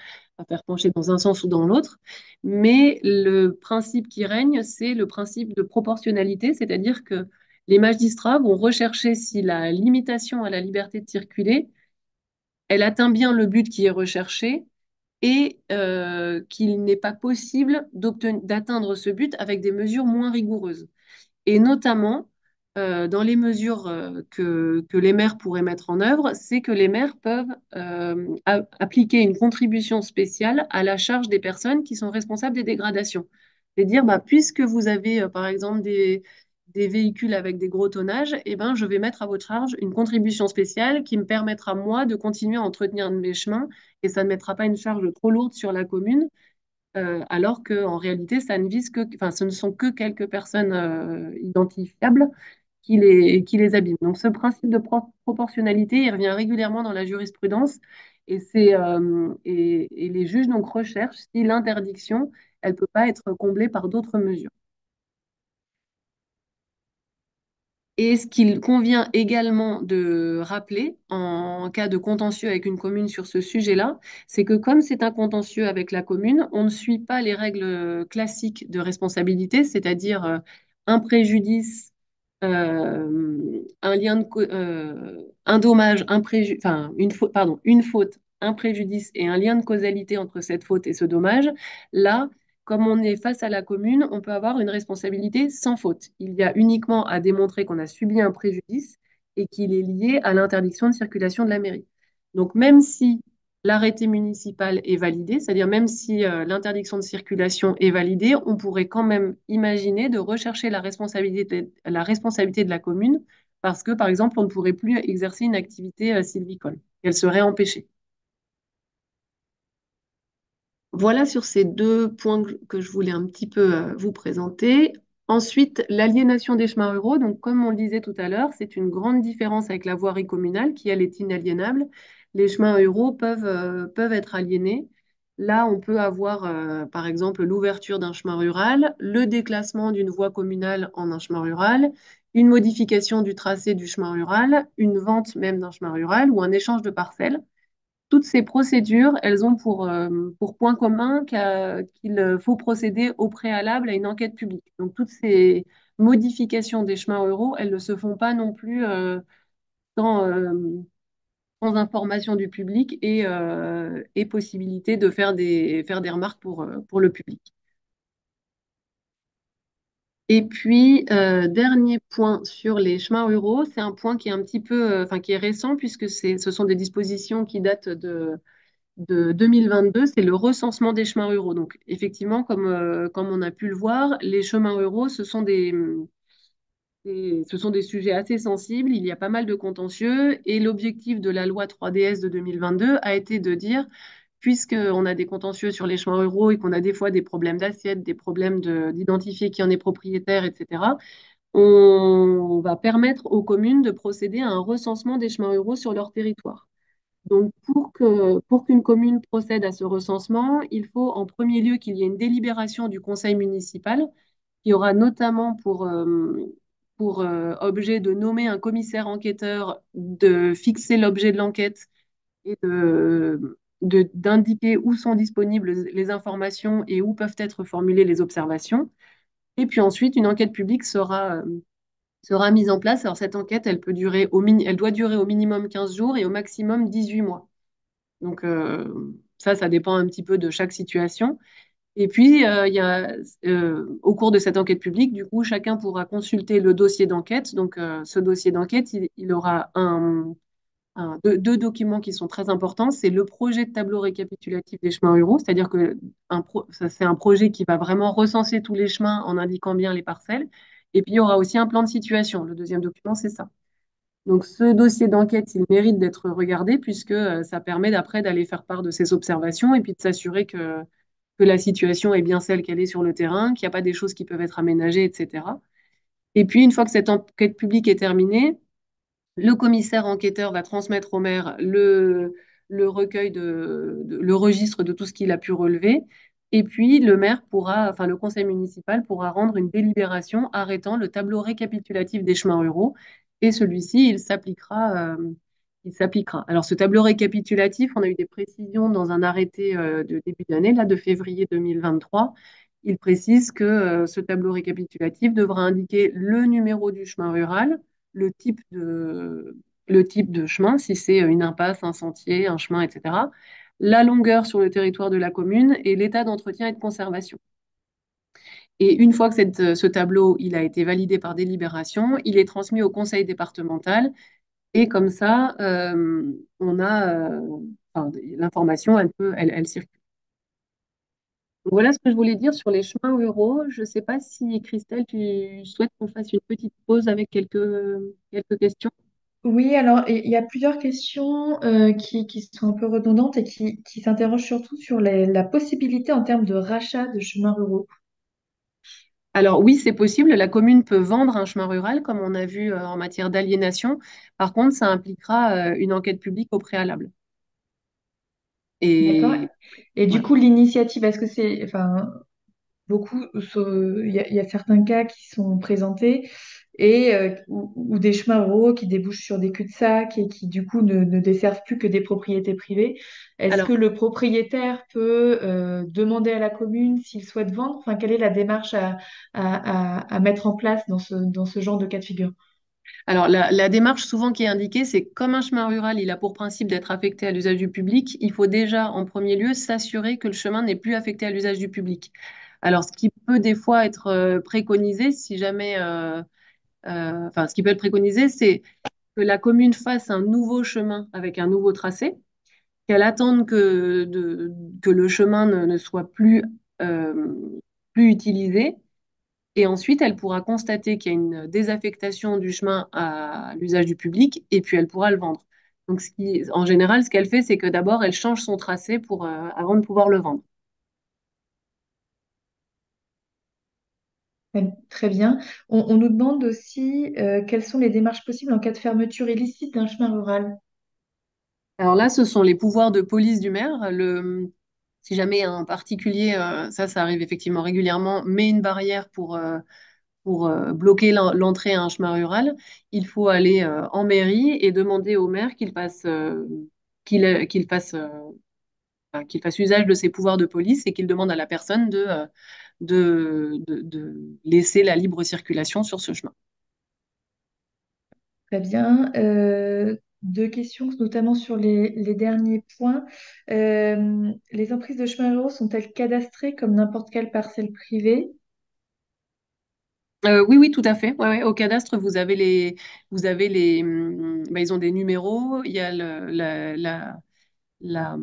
faire pencher dans un sens ou dans l'autre. Mais le principe qui règne, c'est le principe de proportionnalité, c'est-à-dire que les magistrats vont rechercher si la limitation à la liberté de circuler, elle atteint bien le but qui est recherché et euh, qu'il n'est pas possible d'atteindre ce but avec des mesures moins rigoureuses. Et notamment, euh, dans les mesures euh, que, les maires pourraient mettre en œuvre, c'est que les maires peuvent euh, appliquer une contribution spéciale à la charge des personnes qui sont responsables des dégradations. C'est-à-dire, bah, puisque vous avez, par exemple, des, véhicules avec des gros tonnages, eh ben, je vais mettre à votre charge une contribution spéciale qui me permettra, moi, de continuer à entretenir mes chemins et ça ne mettra pas une charge trop lourde sur la commune euh, alors qu'en réalité, ça ne vise que, ce ne sont que quelques personnes identifiables qui les, qui les abîment. Donc, ce principe de pro- proportionnalité, il revient régulièrement dans la jurisprudence et, euh, les juges donc recherchent si l'interdiction, elle ne peut pas être comblée par d'autres mesures. Et ce qu'il convient également de rappeler en cas de contentieux avec une commune sur ce sujet-là, c'est que comme c'est un contentieux avec la commune, on ne suit pas les règles classiques de responsabilité, c'est-à-dire euh, un préjudice, un lien de euh, un dommage, un une faute, une faute, un préjudice et un lien de causalité entre cette faute et ce dommage. Là, comme on est face à la commune, on peut avoir une responsabilité sans faute. Il y a uniquement à démontrer qu'on a subi un préjudice et qu'il est lié à l'interdiction de circulation de la mairie. Donc même si l'arrêté municipal est validé, c'est-à-dire même si euh, l'interdiction de circulation est validée, on pourrait quand même imaginer de rechercher la responsabilité, de la commune parce que, par exemple, on ne pourrait plus exercer une activité euh, sylvicole. Elle serait empêchée. Voilà sur ces deux points que que je voulais un petit peu euh, vous présenter. Ensuite, l'aliénation des chemins ruraux. Donc, comme on le disait tout à l'heure, c'est une grande différence avec la voirie communale qui, elle, est inaliénable. Les chemins ruraux peuvent, euh, peuvent être aliénés. Là, on peut avoir, euh, par exemple, l'ouverture d'un chemin rural, le déclassement d'une voie communale en un chemin rural, une modification du tracé du chemin rural, une vente même d'un chemin rural ou un échange de parcelles. Toutes ces procédures, elles ont pour, euh, pour point commun qu'il faut procéder au préalable à une enquête publique. Donc toutes ces modifications des chemins ruraux, elles ne se font pas non plus euh, sans, information du public et, euh, et possibilité de faire des, faire des remarques pour, euh, pour le public. Et puis, euh, dernier point sur les chemins ruraux, c'est un point qui est un petit peu, enfin, qui est récent puisque ce sont des dispositions qui datent de de 2022, c'est le recensement des chemins ruraux. Donc, effectivement, comme, comme on a pu le voir, les chemins ruraux, ce sont des, ce sont des sujets assez sensibles. Il y a pas mal de contentieux. Et l'objectif de la loi 3DS de 2022 a été de dire, puisqu'on a des contentieux sur les chemins ruraux et qu'on a des fois des problèmes d'assiette, des problèmes de- d'identifier qui en est propriétaire, etc., on va permettre aux communes de procéder à un recensement des chemins ruraux sur leur territoire. Donc, pour que, pour qu'une commune procède à ce recensement, il faut en premier lieu qu'il y ait une délibération du conseil municipal qui aura notamment pour, euh, pour euh, objet de nommer un commissaire enquêteur, de fixer l'objet de l'enquête et de, d'indiquer où sont disponibles les informations et où peuvent être formulées les observations. Et puis ensuite, une enquête publique sera, euh, sera mise en place. Alors, cette enquête, elle peut durer au elle doit durer au minimum 15 jours et au maximum 18 mois. Donc euh, ça, ça dépend un petit peu de chaque situation. Et puis, euh, il y a, euh, au cours de cette enquête publique, du coup, chacun pourra consulter le dossier d'enquête. Donc, euh, ce dossier d'enquête, il, aura un, deux, documents qui sont très importants. C'est le projet de tableau récapitulatif des chemins ruraux, c'est-à-dire que c'est un projet qui va vraiment recenser tous les chemins en indiquant bien les parcelles. Et puis, il y aura aussi un plan de situation. Le deuxième document, c'est ça. Donc, ce dossier d'enquête, il mérite d'être regardé puisque ça permet d'après d'aller faire part de ses observations et puis de s'assurer que, que la situation est bien celle qu'elle est sur le terrain, qu'il n'y a pas des choses qui peuvent être aménagées, etc. Et puis, une fois que cette enquête publique est terminée, le commissaire enquêteur va transmettre au maire le, recueil le registre de tout ce qu'il a pu relever. Et puis, le maire pourra, enfin, le conseil municipal pourra rendre une délibération arrêtant le tableau récapitulatif des chemins ruraux. Et celui-ci, il s'appliquera, euh, il s'appliquera. Alors, ce tableau récapitulatif, on a eu des précisions dans un arrêté, euh, de début d'année, là, de février 2023. Il précise que, euh, ce tableau récapitulatif devra indiquer le numéro du chemin rural, le type de, chemin, si c'est une impasse, un sentier, un chemin, etc. La longueur sur le territoire de la commune et l'état d'entretien et de conservation. Et une fois que ce tableau il a été validé par délibération, il est transmis au conseil départemental et comme ça, euh, on a euh, enfin, l'information, elle elle, circule. Voilà ce que je voulais dire sur les chemins ruraux. Je ne sais pas si Christelle, tu souhaites qu'on fasse une petite pause avec quelques, quelques questions. Oui, alors il y a plusieurs questions euh, qui, qui sont un peu redondantes et qui, qui s'interrogent surtout sur la possibilité en termes de rachat de chemins ruraux. Alors oui, c'est possible. La commune peut vendre un chemin rural, comme on a vu euh, en matière d'aliénation. Par contre, ça impliquera euh, une enquête publique au préalable. D'accord? Et du coup, l'initiative, est-ce que c'est, enfin, beaucoup, y, il y a certains cas qui sont présentés et euh, ou, ou des chemins ruraux qui débouchent sur des cul-de-sac et qui du coup ne, ne desservent plus que des propriétés privées. Est-ce que le propriétaire peut euh, demander à la commune s'il souhaite vendre? Enfin, quelle est la démarche à, à, à, à mettre en place dans ce, dans ce genre de cas de figure? alors la, la démarche souvent qui est indiquée, c'est comme un chemin rural, il a pour principe d'être affecté à l'usage du public, il faut déjà en premier lieu s'assurer que le chemin n'est plus affecté à l'usage du public. Alors, ce qui peut des fois être euh, préconisé, si jamais, euh, euh, enfin, ce qui peut être préconisé, c'est que la commune fasse un nouveau chemin avec un nouveau tracé. qu'elle attende que, le chemin ne, soit plus, euh, plus utilisé. Et ensuite, elle pourra constater qu'il y a une désaffectation du chemin à l'usage du public et puis elle pourra le vendre. Donc, en général, ce qu'elle fait, c'est que d'abord, elle change son tracé pour, euh, avant de pouvoir le vendre. Très bien. On, nous demande aussi euh, quelles sont les démarches possibles en cas de fermeture illicite d'un chemin rural? Alors là, ce sont les pouvoirs de police du maire. Si jamais un particulier, euh, ça, ça arrive effectivement régulièrement, met une barrière pour, euh, pour bloquer l'en- l'entrée à un chemin rural, il faut aller en mairie et demander au maire qu'il fasse, qu'il, fasse, qu'il fasse usage de ses pouvoirs de police et qu'il demande à la personne de, euh, de, de, de laisser la libre circulation sur ce chemin. Très bien. Euh, deux questions, notamment sur les, les derniers points. Euh, les emprises de chemin ruraux sont-elles cadastrées comme n'importe quelle parcelle privée? Euh, oui, oui, tout à fait. Ouais, ouais. Au cadastre, vous avez les, vous avez les, hum, bah, ils ont des numéros, il y a le- la, la, la,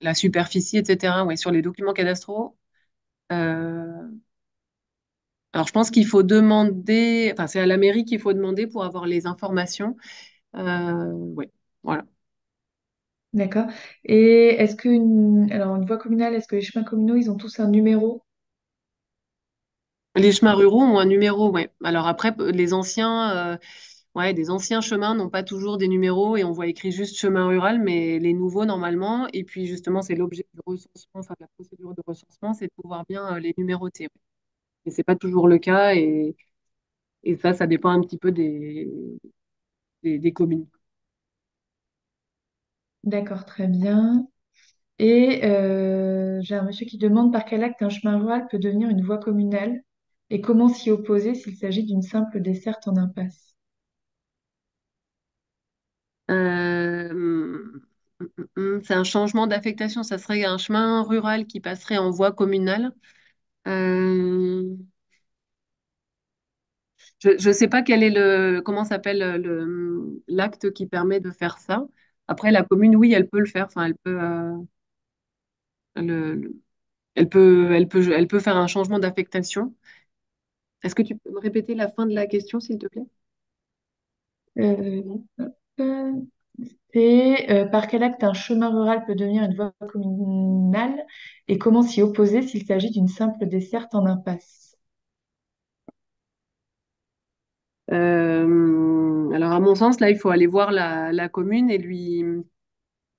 la superficie, etc. Ouais, sur les documents cadastraux. Euh, Alors, je pense qu'il faut demander, enfin, c'est à la mairie qu'il faut demander pour avoir les informations. Euh, ouais, voilà. D'accord. Et est-ce qu'une alors une voie communale, est-ce que les chemins communaux, ils ont tous un numéro? Les chemins ruraux ont un numéro, ouais. Alors après, les anciens, euh, ouais, des anciens chemins n'ont pas toujours des numéros et on voit écrit juste chemin rural, mais les nouveaux normalement. Et puis justement, c'est l'objet du recensement, enfin de la procédure de recensement, c'est de pouvoir bien euh, les numéroter. ouais. Et c'est pas toujours le cas et, et ça, ça dépend un petit peu des communes. D'accord, très bien. Et euh, j'ai un monsieur qui demande par quel acte un chemin rural peut devenir une voie communale et comment s'y opposer s'il s'agit d'une simple desserte en impasse? Euh, C'est un changement d'affectation. Ça serait un chemin rural qui passerait en voie communale. Euh, je ne sais pas quel est le, comment s'appelle le, l'acte qui permet de faire ça. Après, la commune, oui, elle peut le faire. Enfin, elle peut, euh, le, le- elle peut, elle peut, elle peut faire un changement d'affectation. Est-ce que tu peux me répéter la fin de la question, s'il te plaît? C'est euh, par quel acte un chemin rural peut devenir une voie communale et comment s'y opposer s'il s'agit d'une simple desserte en impasse? Euh, alors, à mon sens, là, il faut aller voir la, commune et lui,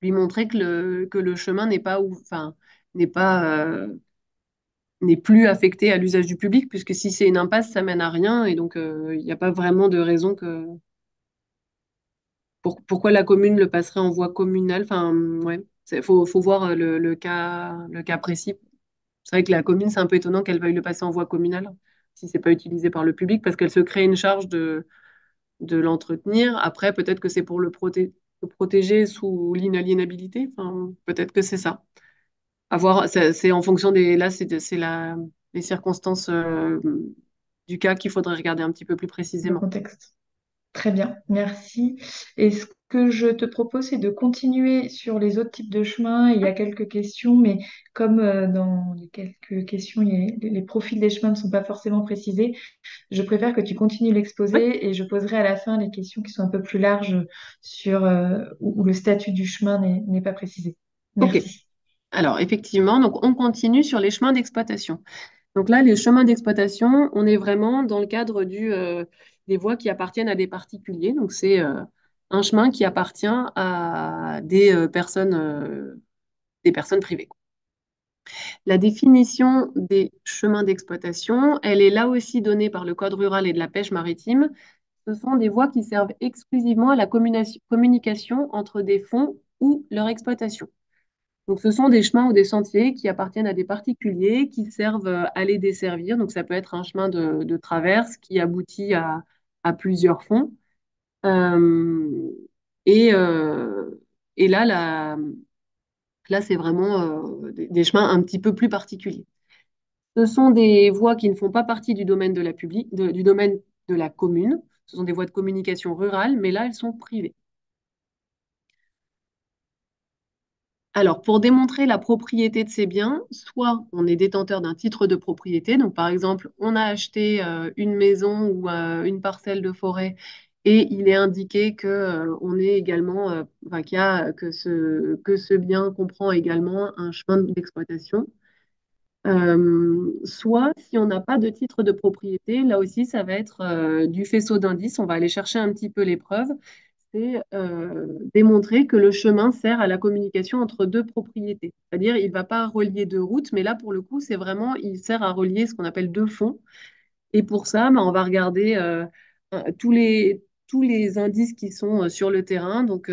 montrer que le, chemin n'est pas, enfin, n'est pas, euh, n'est plus affecté à l'usage du public, puisque si c'est une impasse, ça mène à rien, et donc il n'y a pas vraiment de raison que pour- pourquoi la commune le passerait en voie communale? Enfin, ouais, il faut, voir euh, le, cas, précis. C'est vrai que la commune, c'est un peu étonnant qu'elle veuille le passer en voie communale, si c'est pas utilisé par le public, parce qu'elle se crée une charge de, l'entretenir. Après, peut-être que c'est pour le, proté- le protéger sous l'inaliénabilité. Enfin, peut-être que c'est ça. C'est en fonction des. Là, c'est les circonstances euh, du cas qu'il faudrait regarder un petit peu plus précisément. contexte. Très bien, merci. Et ce que je te propose, c'est de continuer sur les autres types de chemins? Il y a quelques questions, mais comme euh, dans les quelques questions, il y a- les profils des chemins ne sont pas forcément précisés, je préfère que tu continues l'exposé et je poserai à la fin les questions qui sont un peu plus larges sur euh, où où le statut du chemin n'est n'est pas précisé. ok. Merci. Alors, effectivement, donc on continue sur les chemins d'exploitation. Donc là, les chemins d'exploitation, on est vraiment dans le cadre du, euh, des voies qui appartiennent à des particuliers. Donc c'est euh, un chemin qui appartient à des euh, personnes, euh, personnes privées. La définition des chemins d'exploitation, elle est là aussi donnée par le Code rural et de la pêche maritime. Ce sont des voies qui servent exclusivement à la communication entre des fonds ou leur exploitation. Donc, ce sont des chemins ou des sentiers qui appartiennent à des particuliers qui servent euh, à les desservir. Donc, ça peut être un chemin de, traverse qui aboutit à, plusieurs fonds. Euh, et, euh, et là, là, c'est vraiment des, chemins un petit peu plus particuliers. Ce sont des voies qui ne font pas partie du domaine de la commune. Ce sont des voies de communication rurale, mais là, elles sont privées. Alors, pour démontrer la propriété de ces biens, soit on est détenteur d'un titre de propriété, donc par exemple, on a acheté euh, une maison ou euh, une parcelle de forêt et il est indiqué que euh, est également, que ce, que ce bien comprend également un chemin d'exploitation. Soit si on n'a pas de titre de propriété, là aussi, ça va être du faisceau d'indices. On va aller chercher un petit peu les preuves. C'est euh, démontrer que le chemin sert à la communication entre deux propriétés. C'est-à-dire, il ne va pas relier deux routes, mais là, pour le coup, c'est vraiment, il sert à relier ce qu'on appelle deux fonds. Et pour ça, bah, on va regarder euh, tous les, tous les indices qui sont euh, sur le terrain. Donc,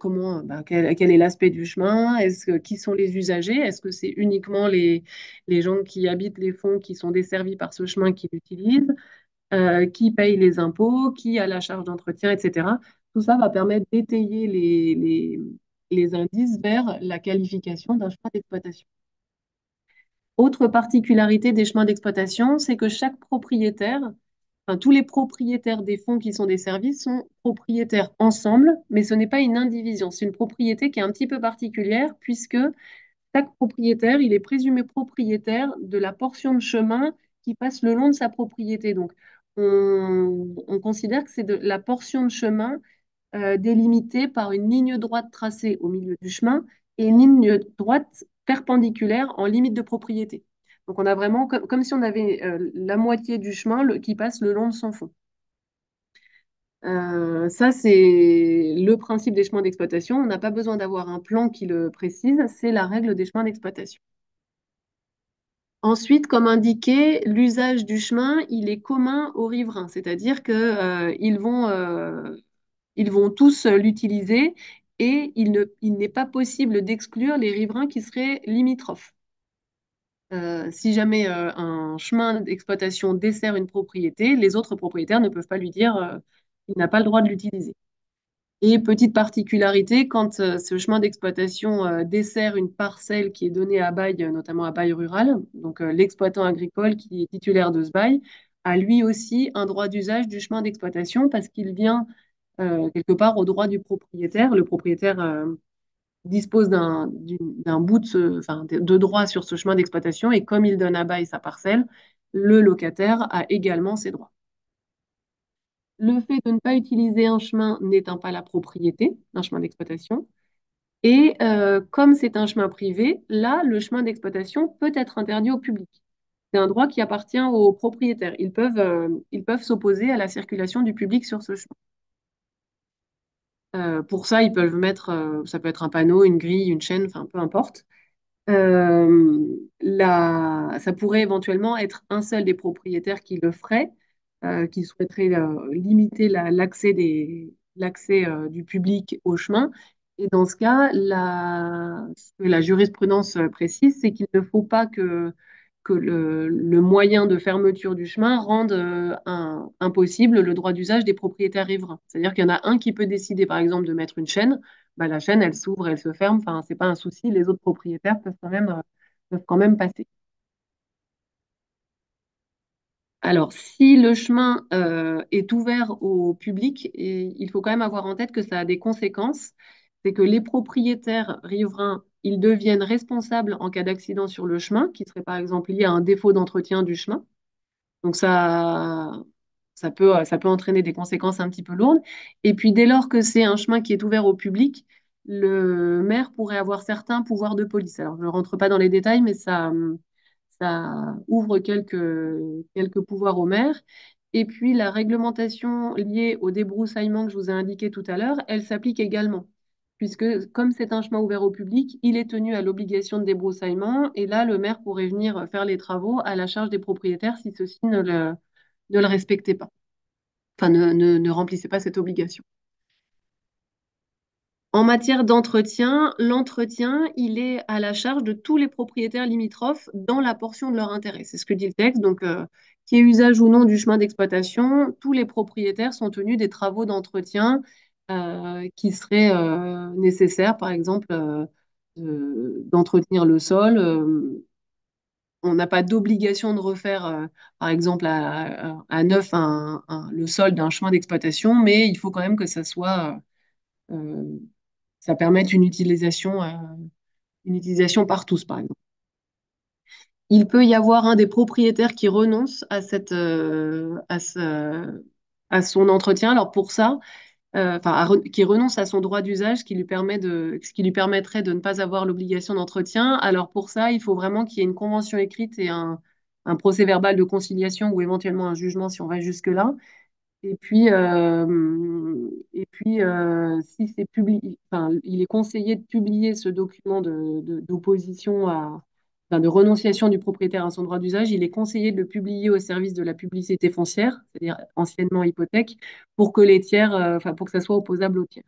comment, bah, quel, est l'aspect du chemin? Qui sont les usagers? Est-ce que c'est uniquement les, les gens qui habitent les fonds qui sont desservis par ce chemin qui l'utilisent? Euh, qui paye les impôts? Qui a la charge d'entretien, etc. Tout ça va permettre d'étayer les, les, indices vers la qualification d'un chemin d'exploitation. Autre particularité des chemins d'exploitation, c'est que chaque propriétaire, enfin, tous les propriétaires des fonds qui sont desservis sont propriétaires ensemble, mais ce n'est pas une indivision. C'est une propriété qui est un petit peu particulière puisque chaque propriétaire, il est présumé propriétaire de la portion de chemin qui passe le long de sa propriété. Donc, on, on considère que c'est la portion de chemin euh, délimitée par une ligne droite tracée au milieu du chemin et une ligne droite perpendiculaire en limite de propriété. Donc on a vraiment comme, si on avait euh, la moitié du chemin qui passe le long de son fond. Euh, ça, c'est le principe des chemins d'exploitation. On n'a pas besoin d'avoir un plan qui le précise, c'est la règle des chemins d'exploitation. Ensuite, comme indiqué, l'usage du chemin, il est commun aux riverains, c'est-à-dire que, euh, euh, vont tous l'utiliser et il ne, il n'est pas possible d'exclure les riverains qui seraient limitrophes. Euh, si jamais un chemin d'exploitation dessert une propriété, les autres propriétaires ne peuvent pas lui dire euh, il n'a pas le droit de l'utiliser. Et petite particularité, quand euh, ce chemin d'exploitation euh, dessert une parcelle qui est donnée à bail, euh, notamment à bail rural, donc l'exploitant agricole qui est titulaire de ce bail, a lui aussi un droit d'usage du chemin d'exploitation parce qu'il vient quelque part au droit du propriétaire. Le propriétaire dispose d'un bout de droit sur ce chemin d'exploitation et comme il donne à bail sa parcelle, le locataire a également ses droits. Le fait de ne pas utiliser un chemin n'éteint pas la propriété d'un chemin d'exploitation. Et euh, comme c'est un chemin privé, là, le chemin d'exploitation peut être interdit au public. C'est un droit qui appartient aux propriétaires. Ils peuvent, euh, peuvent s'opposer à la circulation du public sur ce chemin. Euh, pour ça, ils peuvent mettre, ça peut être un panneau, une grille, une chaîne, enfin peu importe. La- ça pourrait éventuellement être un seul des propriétaires qui le ferait, qui souhaiterait euh, limiter la- l'accès euh, du public au chemin. Et dans ce cas, la, ce que la jurisprudence euh, précise, c'est qu'il ne faut pas que, le, moyen de fermeture du chemin rende euh, impossible le droit d'usage des propriétaires riverains. C'est-à-dire qu'il y en a un qui peut décider, par exemple, de mettre une chaîne bah, la chaîne, elle s'ouvre, elle se ferme. Enfin, c'est pas un souci. Les autres propriétaires euh, peuvent quand même passer. Alors, si le chemin euh, est ouvert au public, il faut quand même avoir en tête que ça a des conséquences. C'est que les propriétaires riverains, ils deviennent responsables en cas d'accident sur le chemin, qui serait par exemple lié à un défaut d'entretien du chemin. Donc ça, ça peut, ça peut entraîner des conséquences un petit peu lourdes. Et puis dès lors que c'est un chemin qui est ouvert au public, le maire pourrait avoir certains pouvoirs de police. Alors je ne rentre pas dans les détails, mais ça, ça ouvre quelques, quelques pouvoirs au maire. Et puis la réglementation liée au débroussaillement que je vous ai indiqué tout à l'heure, elle s'applique également. Puisque comme c'est un chemin ouvert au public, il est tenu à l'obligation de débroussaillement. Et là, le maire pourrait venir faire les travaux à la charge des propriétaires si ceux-ci ne le, ne le respectaient pas, enfin ne, ne, ne remplissaient pas cette obligation. En matière d'entretien, l'entretien, il est à la charge de tous les propriétaires limitrophes dans la portion de leur intérêt. C'est ce que dit le texte. Donc, euh, qu'il y ait usage ou non du chemin d'exploitation, tous les propriétaires sont tenus des travaux d'entretien euh, qui seraient euh, nécessaires, par exemple, euh, de- d'entretenir le sol. On n'a pas d'obligation de refaire, par exemple, à, neuf le sol d'un chemin d'exploitation, mais il faut quand même que ça soit ça permet une utilisation, euh, une utilisation par tous, par exemple. Il peut y avoir un des propriétaires qui renonce à, cette, euh, à, ce- à son entretien. Alors pour ça, euh, qui renonce à son droit d'usage, ce qui lui permettrait de ne pas avoir l'obligation d'entretien. Alors pour ça, il faut vraiment qu'il y ait une convention écrite et un, un procès-verbal de conciliation ou éventuellement un jugement si on va jusque-là. Et puis, euh, et puis euh, si c'est publié, enfin, il est conseillé de publier ce document de, de- d'opposition à, enfin, de renonciation du propriétaire à son droit d'usage. Il est conseillé de le publier au service de la publicité foncière, c'est-à-dire anciennement hypothèque, pour que les tiers, euh, enfin, pour que ça soit opposable aux tiers.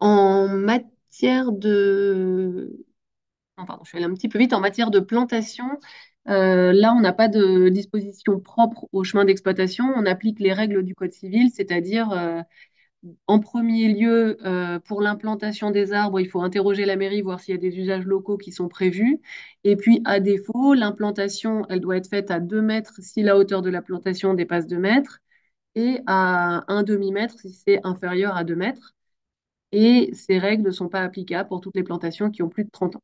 En matière de, non, pardon, je suis allée un petit peu vite. En matière de plantation, euh, là, on n'a pas de disposition propre au chemin d'exploitation. On applique les règles du Code civil, c'est-à-dire, euh, en premier lieu, euh, pour l'implantation des arbres, il faut interroger la mairie, voir s'il y a des usages locaux qui sont prévus. Et puis, à défaut, l'implantation, elle doit être faite à 2 mètres si la hauteur de la plantation dépasse 2 mètres et à un demi-mètre si c'est inférieur à 2 mètres. Et ces règles ne sont pas applicables pour toutes les plantations qui ont plus de 30 ans.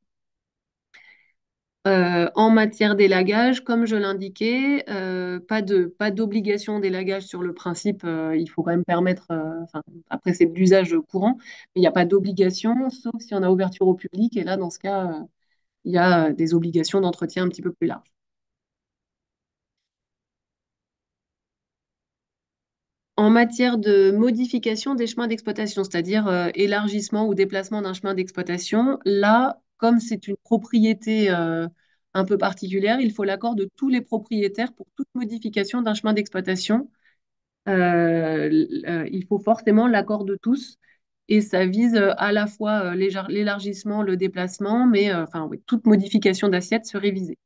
Euh, en matière d'élagage, comme je l'indiquais, euh, pas pas d'obligation d'élagage sur le principe. euh, il faut quand même permettre, après c'est de l'usage courant, mais il n'y a pas d'obligation, sauf si on a ouverture au public. Et là, dans ce cas, il y a des obligations d'entretien un petit peu plus larges. En matière de modification des chemins d'exploitation, c'est-à-dire élargissement ou déplacement d'un chemin d'exploitation, là, comme c'est une propriété euh, un peu particulière, il faut l'accord de tous les propriétaires pour toute modification d'un chemin d'exploitation. Euh, euh, il faut forcément l'accord de tous. Et ça vise à la fois l'élargissement, le déplacement, mais enfin, toute modification d'assiette serait visée.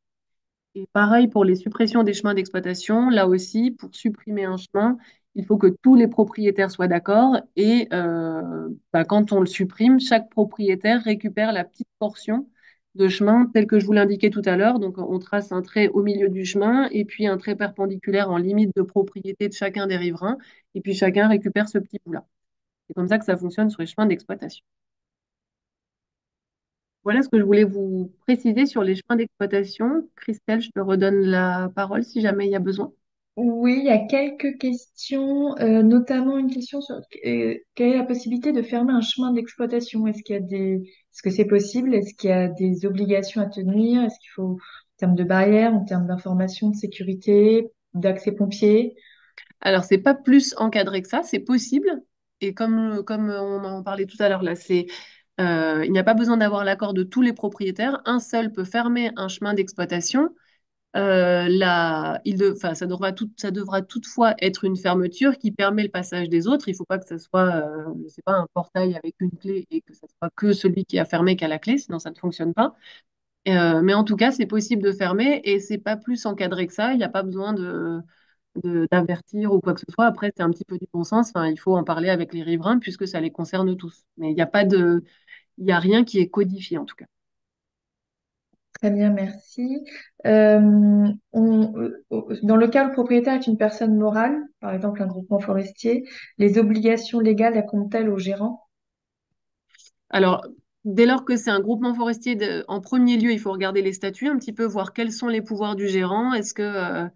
Et pareil pour les suppressions des chemins d'exploitation, là aussi, pour supprimer un chemin, il faut que tous les propriétaires soient d'accord et euh, bah, quand on le supprime, chaque propriétaire récupère la petite portion de chemin tel que je vous l'indiquais tout à l'heure. Donc on trace un trait au milieu du chemin et puis un trait perpendiculaire en limite de propriété de chacun des riverains et puis chacun récupère ce petit bout-là. C'est comme ça que ça fonctionne sur les chemins d'exploitation. Voilà ce que je voulais vous préciser sur les chemins d'exploitation. Christelle, je te redonne la parole si jamais il y a besoin. Oui, il y a quelques questions, euh, notamment une question sur euh, quelle est la possibilité de fermer un chemin d'exploitation? Est-ce qu'il y a des, est-ce que c'est possible? Est-ce qu'il y a des obligations à tenir? Est-ce qu'il faut, en termes de barrières, en termes d'information, de sécurité, d'accès pompier? Alors, c'est pas plus encadré que ça, c'est possible. Et comme, comme on en parlait tout à l'heure, là, c'est, euh, il n'y a pas besoin d'avoir l'accord de tous les propriétaires. Un seul peut fermer un chemin d'exploitation. Euh, il ça devra, toutefois être une fermeture qui permet le passage des autres. Il ne faut pas que ce soit, euh, un portail avec une clé et que ce soit que celui qui a fermé qui a la clé, sinon ça ne fonctionne pas. Euh, mais en tout cas, c'est possible de fermer et c'est pas plus encadré que ça. Il n'y a pas besoin d'avertir ou quoi que ce soit. Après, c'est un petit peu du bon sens. Il faut en parler avec les riverains puisque ça les concerne tous. Mais il n'y a pas de, a rien qui est codifié en tout cas. Très bien, merci. Euh, on- euh, dans le cas où le propriétaire est une personne morale, par exemple un groupement forestier, les obligations légales incombent-elles au gérant? Alors, dès lors que c'est un groupement forestier, en premier lieu, il faut regarder les statuts, un petit peu voir quels sont les pouvoirs du gérant. Est-ce euh,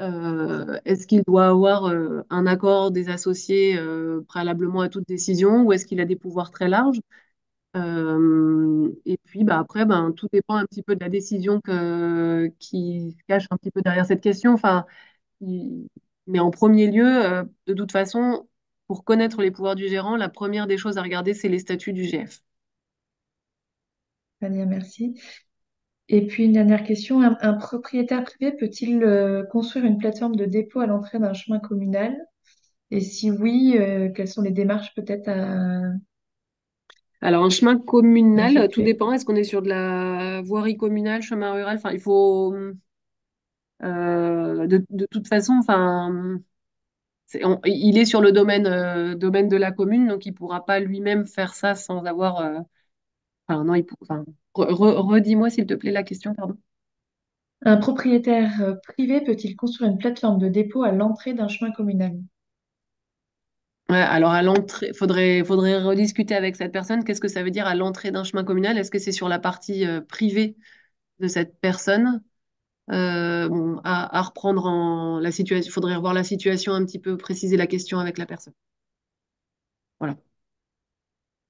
euh, qu'il doit avoir euh, un accord des associés euh, préalablement à toute décision ou est-ce qu'il a des pouvoirs très larges? Et puis bah, après, ben, tout dépend un petit peu de la décision que, qui se cache un petit peu derrière cette question. Enfin, mais en premier lieu, euh, de toute façon, pour connaître les pouvoirs du gérant, la première des choses à regarder, c'est les statuts du GF. Très bien, merci. Et puis une dernière question, un, un propriétaire privé peut-il euh, construire une plateforme de dépôt à l'entrée d'un chemin communal? Et si oui, euh, quelles sont les démarches peut-être à, Alors, un chemin communal, tout dépend. Est-ce qu'on est sur de la voirie communale, chemin rural? Enfin, il faut, euh, de, de toute façon, enfin, c'est- on- il est sur le domaine, euh, domaine de la commune, donc il pourra pas lui-même faire ça sans avoir. euh, enfin, non, il pour- enfin, re- re- redis-moi s'il te plaît la question, pardon. Un propriétaire privé peut-il construire une plateforme de dépôt à l'entrée d'un chemin communal? Alors à l'entrée, faudrait, faudrait rediscuter avec cette personne. Qu'est-ce que ça veut dire à l'entrée d'un chemin communal? Est-ce que c'est sur la partie euh, privée de cette personne? Euh, à, reprendre en la situation. Il faudrait revoir la situation un petit peu, préciser la question avec la personne. Voilà.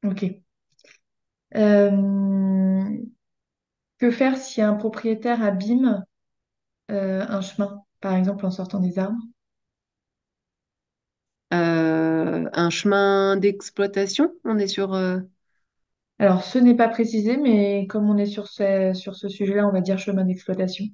Ok. Euh, que faire si un propriétaire abîme un chemin, par exemple en sortant des arbres? Euh, un chemin d'exploitation, on est sur. euh, Alors, ce n'est pas précisé, mais comme on est sur ce, sur ce sujet-là, on va dire chemin d'exploitation.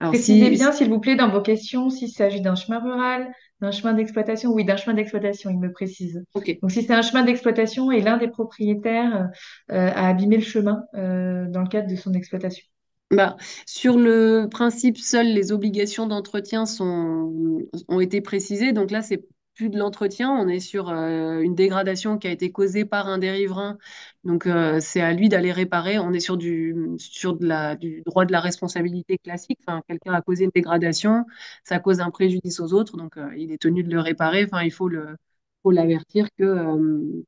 Alors Précisez si, bien, si- s'il vous plaît, dans vos questions, s'il s'agit d'un chemin rural, d'un chemin d'exploitation. Oui, d'un chemin d'exploitation, il me précise. ok. Donc, si c'est un chemin d'exploitation et l'un des propriétaires euh, a abîmé le chemin euh, dans le cadre de son exploitation. Bah, sur le principe, seules les obligations d'entretien sont, ont été précisées. Donc là, c'est plus de l'entretien, on est sur euh, une dégradation qui a été causée par un des riverains. Donc euh, c'est à lui d'aller réparer. On est sur du, sur du droit de la responsabilité classique. Enfin, quelqu'un a causé une dégradation, ça cause un préjudice aux autres, donc euh, il est tenu de le réparer. Enfin, il faut le, faut l'avertir que,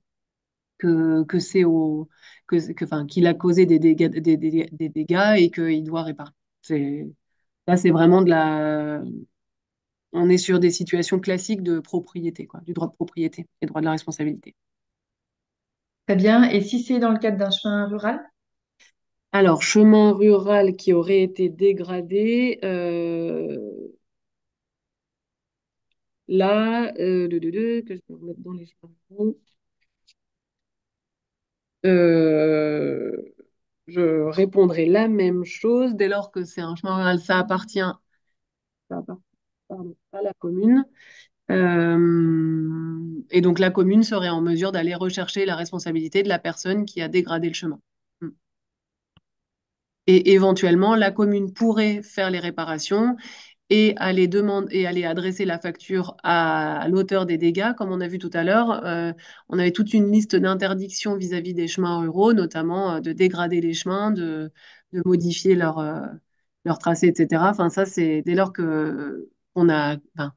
que, que c'est au que, que, enfin, qu'il a causé des dégâts, des, des- des dégâts et qu'il doit réparer. Là, c'est vraiment de la. On est sur des situations classiques de propriété, quoi, du droit de propriété et droit de la responsabilité. Très bien. Et si c'est dans le cadre d'un chemin rural? Alors, chemin rural qui aurait été dégradé, euh, là, euh, de, de, de, que je peux remettre dans les. Euh, je répondrai la même chose dès lors que c'est un chemin rural, ça appartient ça appartient, pardon, à la commune. Euh, et donc la commune serait en mesure d'aller rechercher la responsabilité de la personne qui a dégradé le chemin. Mm. Et éventuellement, la commune pourrait faire les réparations et aller demander et aller adresser la facture à, l'auteur des dégâts, comme on a vu tout à l'heure. Euh, on avait toute une liste d'interdictions vis-à-vis des chemins ruraux, notamment euh, de dégrader les chemins, de, de modifier leur, leur tracé, etc. Enfin, ça, c'est dès lors que on a, enfin,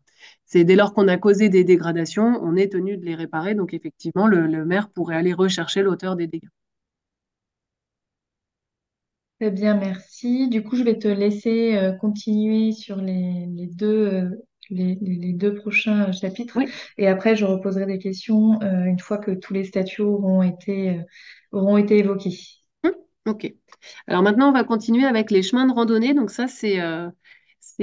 c'est dès lors qu'on a causé des dégradations, on est tenu de les réparer. Donc, effectivement, le, le maire pourrait aller rechercher l'auteur des dégâts. Très bien, merci. Du coup, je vais te laisser euh, continuer sur les, les deux, euh, les, deux prochains chapitres. Oui. Et après, je reposerai des questions euh, une fois que tous les statuts auront été, euh, auront été évoqués. Hum, Ok. Alors maintenant, on va continuer avec les chemins de randonnée. Donc ça, c'est euh,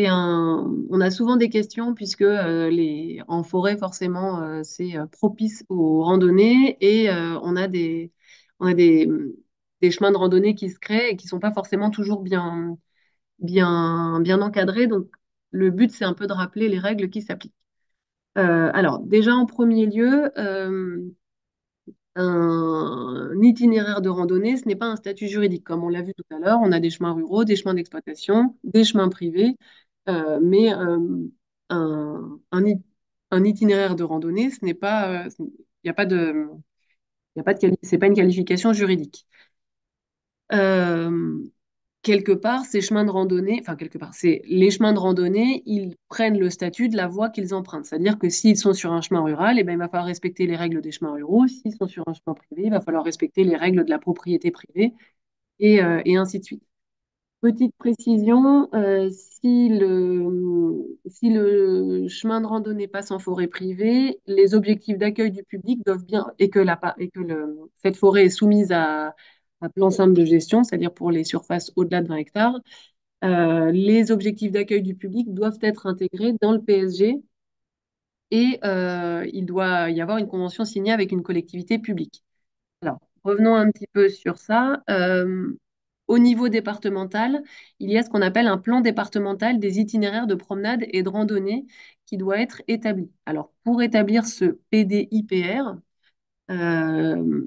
On a souvent des questions puisque euh, les en forêt, forcément, euh, c'est euh, propice aux randonnées et on a a des chemins de randonnée qui se créent et qui sont pas forcément toujours bien bien encadrés. Donc le but, c'est un peu de rappeler les règles qui s'appliquent. Alors déjà en premier lieu. un itinéraire de randonnée, ce n'est pas un statut juridique. Comme on l'a vu tout à l'heure, on a des chemins ruraux, des chemins d'exploitation, des chemins privés, mais euh, un, itinéraire de randonnée, ce n'est pas, euh, il n'y a pas de, c'est pas une qualification juridique. Euh, quelque part, ces chemins de randonnée, enfin quelque part, c'est les chemins de randonnée, ils prennent le statut de la voie qu'ils empruntent. C'est-à-dire que s'ils sont sur un chemin rural, eh ben, il va falloir respecter les règles des chemins ruraux. S'ils sont sur un chemin privé, il va falloir respecter les règles de la propriété privée euh, et ainsi de suite. Petite précision, euh, si le, chemin de randonnée passe en forêt privée, les objectifs d'accueil du public doivent bien, et que, cette forêt est soumise à, plan simple de gestion, c'est-à-dire pour les surfaces au-delà de 20 hectares, euh, les objectifs d'accueil du public doivent être intégrés dans le PSG et euh, il doit y avoir une convention signée avec une collectivité publique. Alors, revenons un petit peu sur ça. Au niveau départemental, il y a ce qu'on appelle un plan départemental des itinéraires de promenade et de randonnée qui doit être établi. Alors, pour établir ce PDIPR, euh,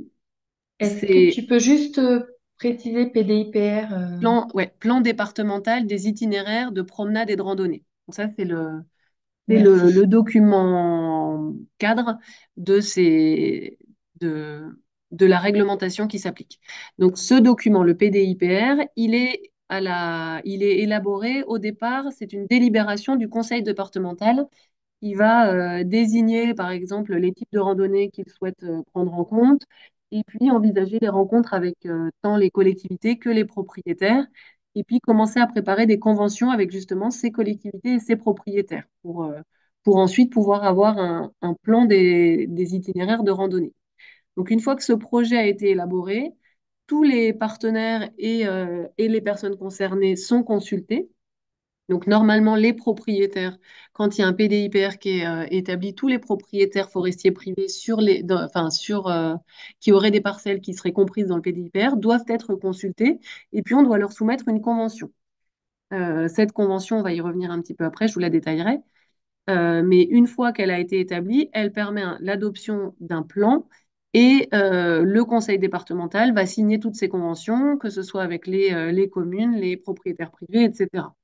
Est-ce que c'est tu peux juste euh, préciser PDIPR euh, plan, ouais, plan départemental des itinéraires de promenade et de randonnée. Donc ça, c'est le, le document cadre de, ces, de, de la réglementation qui s'applique. Donc, ce document, le PDIPR, il est, à la, il est élaboré au départ, c'est une délibération du conseil départemental qui va euh, désigner, par exemple, les types de randonnées qu'il souhaite euh, prendre en compte et puis envisager les rencontres avec euh, tant les collectivités que les propriétaires et puis commencer à préparer des conventions avec justement ces collectivités et ces propriétaires pour, pour ensuite pouvoir avoir un, un plan des, des itinéraires de randonnée. Donc, une fois que ce projet a été élaboré, tous les partenaires et, euh, et les personnes concernées sont consultés. Donc, normalement, les propriétaires, quand il y a un PDIPR qui est euh, établi, tous les propriétaires forestiers privés sur les, enfin, sur, euh, qui auraient des parcelles qui seraient comprises dans le PDIPR doivent être consultés et puis on doit leur soumettre une convention. Cette convention, on va y revenir un petit peu après, je vous la détaillerai. Mais une fois qu'elle a été établie, elle permet l'adoption d'un plan et euh, le conseil départemental va signer toutes ces conventions, que ce soit avec les, euh, communes, les propriétaires privés, etc.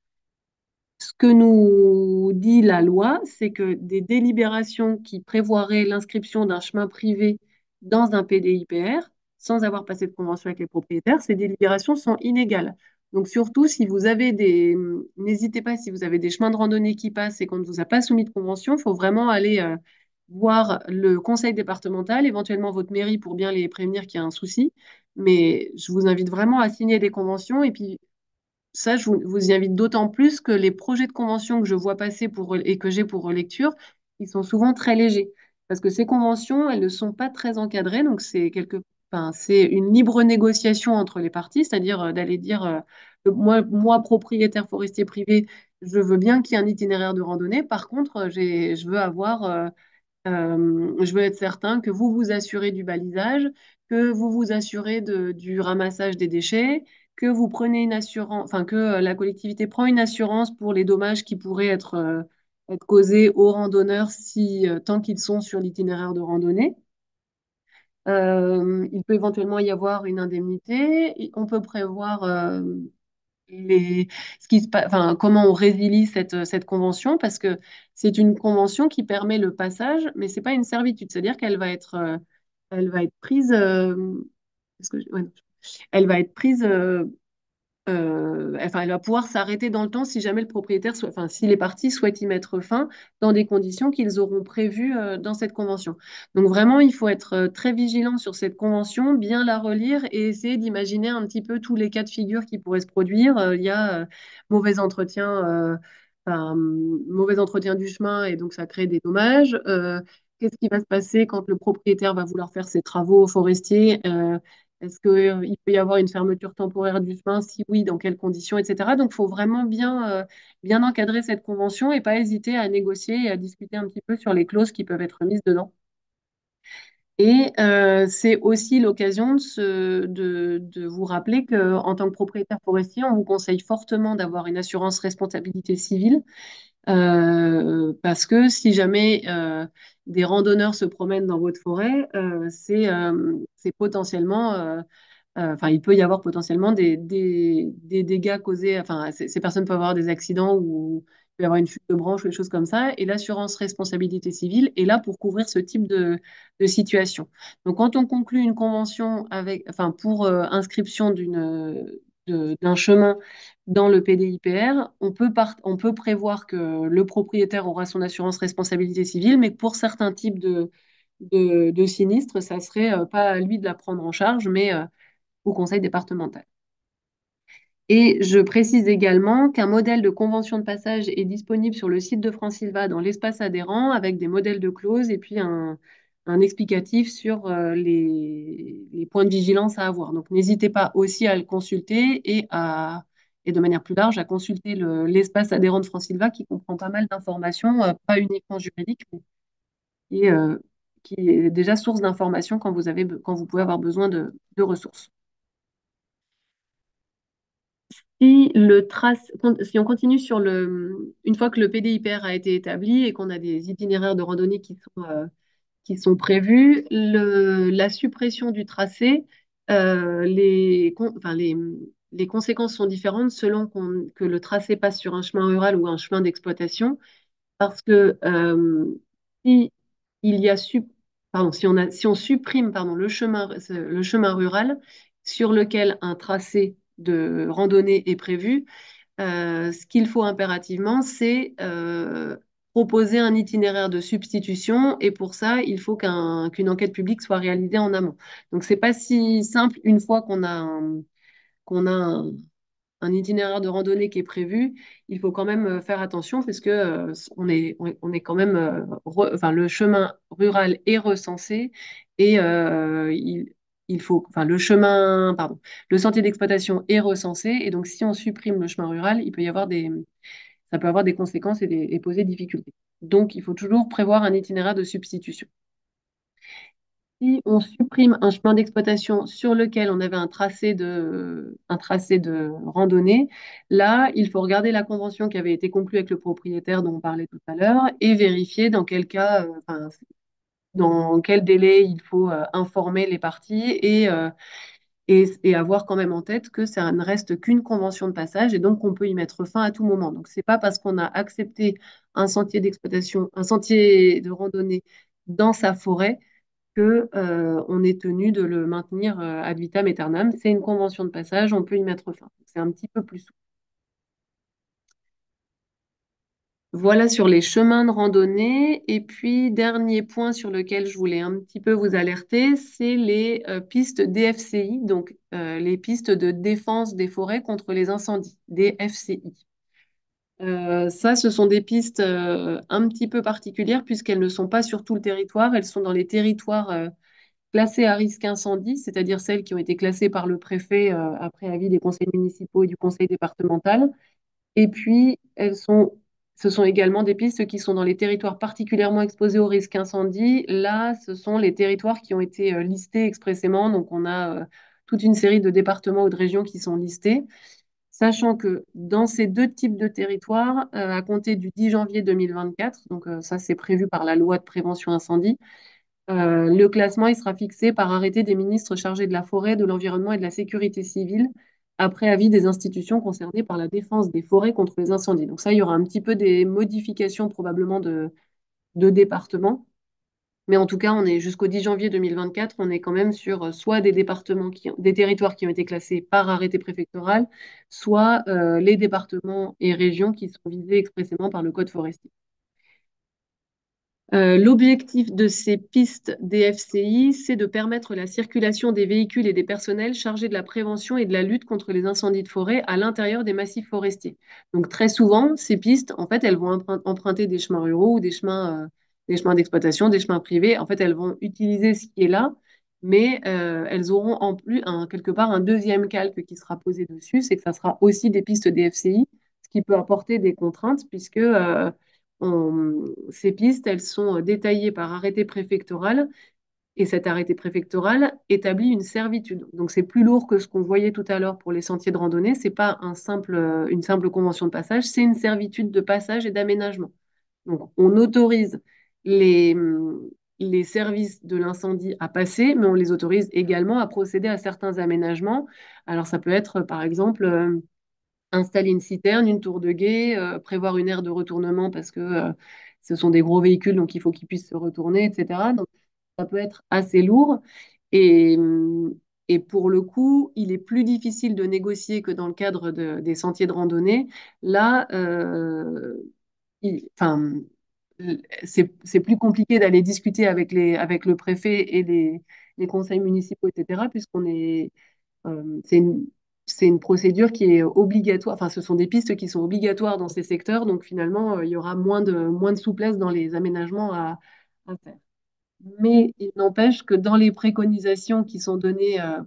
Ce que nous dit la loi, c'est que des délibérations qui prévoiraient l'inscription d'un chemin privé dans un PDIPR, sans avoir passé de convention avec les propriétaires, ces délibérations sont inégales. Donc surtout, si vous avez des... N'hésitez pas, si vous avez des chemins de randonnée qui passent et qu'on ne vous a pas soumis de convention, il faut vraiment aller euh, voir le conseil départemental, éventuellement votre mairie pour bien les prévenir qu'il y a un souci. Mais je vous invite vraiment à signer des conventions et puis ça, je vous, y invite d'autant plus que les projets de convention que je vois passer pour, et que j'ai pour relecture, ils sont souvent très légers. Parce que ces conventions, elles ne sont pas très encadrées, donc c'est quelque, enfin, c'est une libre négociation entre les parties, c'est-à-dire euh, d'aller dire, euh, moi, propriétaire forestier privé, je veux bien qu'il y ait un itinéraire de randonnée. Par contre, euh, je veux avoir je veux être certain que vous vous assurez du balisage, que vous vous assurez du ramassage des déchets, que vous prenez une assurance, enfin que euh, la collectivité prend une assurance pour les dommages qui pourraient être, euh, causés aux randonneurs si, euh, tant qu'ils sont sur l'itinéraire de randonnée. Euh, il peut éventuellement y avoir une indemnité. On peut prévoir euh, ce qui se, enfin, comment on résilie cette, cette convention, parce que c'est une convention qui permet le passage, mais c'est pas une servitude, c'est-à-dire qu'elle va être, euh, va être prise, euh, que ouais, elle va être prise euh, euh, enfin, elle va pouvoir s'arrêter dans le temps si jamais le propriétaire, enfin, si les parties souhaitent y mettre fin dans des conditions qu'ils auront prévues euh, dans cette convention. Donc vraiment, il faut être euh, très vigilant sur cette convention, bien la relire et essayer d'imaginer un petit peu tous les cas de figure qui pourraient se produire. Il y a mauvais entretien, mauvais entretien du chemin et donc ça crée des dommages. Qu'est-ce qui va se passer quand le propriétaire va vouloir faire ses travaux forestiers? Euh, est-ce qu'il peut y avoir une fermeture temporaire du chemin? Si oui, dans quelles conditions, etc. Donc, il faut vraiment bien, euh, bien encadrer cette convention et pas hésiter à négocier et à discuter un petit peu sur les clauses qui peuvent être mises dedans. Et euh, c'est aussi l'occasion de, de vous rappeler qu'en tant que propriétaire forestier, on vous conseille fortement d'avoir une assurance responsabilité civile euh, parce que si jamais euh, des randonneurs se promènent dans votre forêt, euh, c'est potentiellement Enfin, il peut y avoir potentiellement des, dégâts causés. Enfin, ces, personnes peuvent avoir des accidents ou il peut y avoir une chute de branche ou des choses comme ça. Et l'assurance responsabilité civile est là pour couvrir ce type de, de situation. Donc, quand on conclut une convention avec, enfin, pour inscription d'une, d'un chemin dans le PDIPR, on peut, prévoir que le propriétaire aura son assurance responsabilité civile, mais pour certains types de, de, de sinistres, ça serait euh, pas à lui de la prendre en charge, mais euh, au conseil départemental. Et je précise également qu'un modèle de convention de passage est disponible sur le site de Francilva dans l'espace adhérent avec des modèles de clauses et puis un, un explicatif sur euh, les, points de vigilance à avoir. Donc n'hésitez pas aussi à le consulter et, de manière plus large à consulter le- l'espace adhérent de Francilva qui comprend pas mal d'informations, euh, pas uniquement juridiques, mais qui est, euh, qui est déjà source d'informations quand vous quand vous pouvez avoir besoin de ressources. Si, on continue sur le, une fois que le PDIPR a été établi et qu'on a des itinéraires de randonnée qui sont, qui sont prévus, le- la suppression du tracé, euh, les, enfin, les, les conséquences sont différentes selon qu'on- que le tracé passe sur un chemin rural ou un chemin d'exploitation. Parce que euh, si il y a pardon, si on a, si on supprime pardon, le chemin, le chemin rural sur lequel un tracé de randonnée est prévu, euh, ce qu'il faut impérativement, c'est euh, proposer un itinéraire de substitution et pour ça, il faut qu'un- qu'une enquête publique soit réalisée en amont. Donc, c'est pas si simple une fois qu'on a un, a un, itinéraire de randonnée qui est prévu, il faut quand même euh, faire attention parce que euh, on est, on est quand même, euh, enfin, le chemin rural est recensé et il, il faut, enfin, le chemin, pardon, le sentier d'exploitation est recensé et donc si on supprime le chemin rural, il peut y avoir des, ça peut avoir des conséquences et, des- poser des difficultés. Donc, il faut toujours prévoir un itinéraire de substitution. Si on supprime un chemin d'exploitation sur lequel on avait un tracé de, un tracé de randonnée, là, il faut regarder la convention qui avait été conclue avec le propriétaire dont on parlait tout à l'heure et vérifier dans quel cas, euh, dans quel délai il faut euh, informer les parties et, euh, et, avoir quand même en tête que ça ne reste qu'une convention de passage et donc qu'on peut y mettre fin à tout moment. Donc, c'est pas parce qu'on a accepté un sentier d'exploitation, un sentier de randonnée dans sa forêt que, euh, on est tenu de le maintenir euh, ad vitam aeternam. C'est une convention de passage, on peut y mettre fin. C'est un petit peu plus souple. Voilà sur les chemins de randonnée. Et puis, dernier point sur lequel je voulais un petit peu vous alerter, c'est les euh, pistes DFCI, donc euh, les pistes de défense des forêts contre les incendies, DFCI. Euh, ça, ce sont des pistes un petit peu particulières puisqu'elles ne sont pas sur tout le territoire, elles sont dans les territoires classées à risque incendie, c'est-à-dire celles qui ont été classées par le préfet après avis des conseils municipaux et du conseil départemental. Et puis, elles sont, ce sont également des pistes qui sont dans les territoires particulièrement exposés au risque incendie. Là, ce sont les territoires qui ont été euh, listés expressément. Donc, on a euh, toute une série de départements ou de régions qui sont listés. Sachant que dans ces deux types de territoires, euh, à compter du 10 janvier 2024, donc ça c'est prévu par la loi de prévention incendie, le classement, il sera fixé par arrêté des ministres chargés de la forêt, de l'environnement et de la sécurité civile après avis des institutions concernées par la défense des forêts contre les incendies. Donc ça, il y aura un petit peu des modifications probablement de, de départements. Mais en tout cas, on est jusqu'au 10 janvier 2024, on est quand même sur euh, soit des départements des territoires qui ont été classés par arrêté préfectoral, soit euh, les départements et régions qui sont visés expressément par le code forestier. Euh, l'objectif de ces pistes DFCI, c'est de permettre la circulation des véhicules et des personnels chargés de la prévention et de la lutte contre les incendies de forêt à l'intérieur des massifs forestiers. Donc très souvent, ces pistes, en fait, elles vont emprunter des chemins ruraux ou des chemins, euh, des d'exploitation, des chemins privés. En fait, elles vont utiliser ce qui est là, mais euh, elles auront en plus un, quelque part un deuxième calque qui sera posé dessus, c'est que ça sera aussi des pistes DFCI, ce qui peut apporter des contraintes puisque ces pistes, elles sont détaillées par arrêté préfectoral et cet arrêté préfectoral établit une servitude. Donc c'est plus lourd que ce qu'on voyait tout à l'heure pour les sentiers de randonnée. C'est pas simple, une simple convention de passage, c'est une servitude de passage et d'aménagement. Donc on autorise les, les services de l'incendie à passer, mais on les autorise également à procéder à certains aménagements. Alors ça peut être par exemple euh, installer une citerne, une tour de guet, euh, prévoir une aire de retournement parce que euh, ce sont des gros véhicules, donc il faut qu'ils puissent se retourner, etc. Donc ça peut être assez lourd. Et, hum, et pour le coup, il est plus difficile de négocier que dans le cadre des sentiers de randonnée. Là, euh, enfin, c'est plus compliqué d'aller discuter avec, les, avec le préfet et les, les conseils municipaux, etc., puisqu'on est, c'est une procédure qui est obligatoire, enfin ce sont des pistes qui sont obligatoires dans ces secteurs, donc finalement euh, il y aura moins de, souplesse dans les aménagements à, faire. Mais il n'empêche que dans les préconisations qui sont données euh,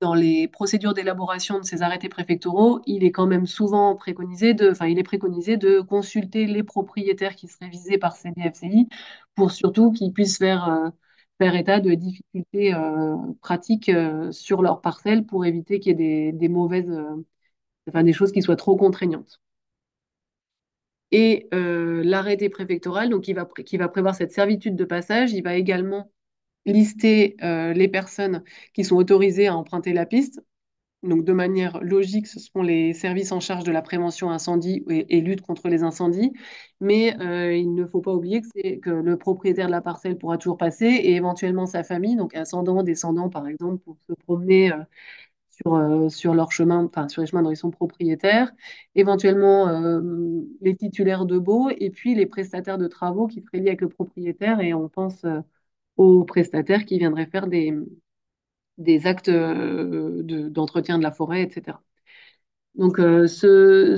dans les procédures d'élaboration de ces arrêtés préfectoraux, il est quand même souvent préconisé de, il est préconisé de consulter les propriétaires qui seraient visés par ces DFCI pour surtout qu'ils puissent faire euh, état de difficultés euh, pratiques euh, sur leur parcelle pour éviter qu'il y ait des, mauvaises, euh, enfin des choses qui soient trop contraignantes. Et l'arrêté préfectoral, donc qui va prévoir cette servitude de passage, il va également lister les personnes qui sont autorisées à emprunter la piste, donc, de manière logique, ce sont les services en charge de la prévention incendie et, lutte contre les incendies. Mais euh, il ne faut pas oublier que, que, le propriétaire de la parcelle pourra toujours passer et éventuellement sa famille, donc ascendant, descendant, par exemple, pour se promener euh, sur, euh, sur leur chemin, enfin, sur les chemins dont ils sont propriétaires. Éventuellement, les titulaires de baux et puis les prestataires de travaux qui seraient liés avec le propriétaire. Et on pense aux prestataires qui viendraient faire des des actes euh, d'entretien de, la forêt, etc. Donc, euh, ce,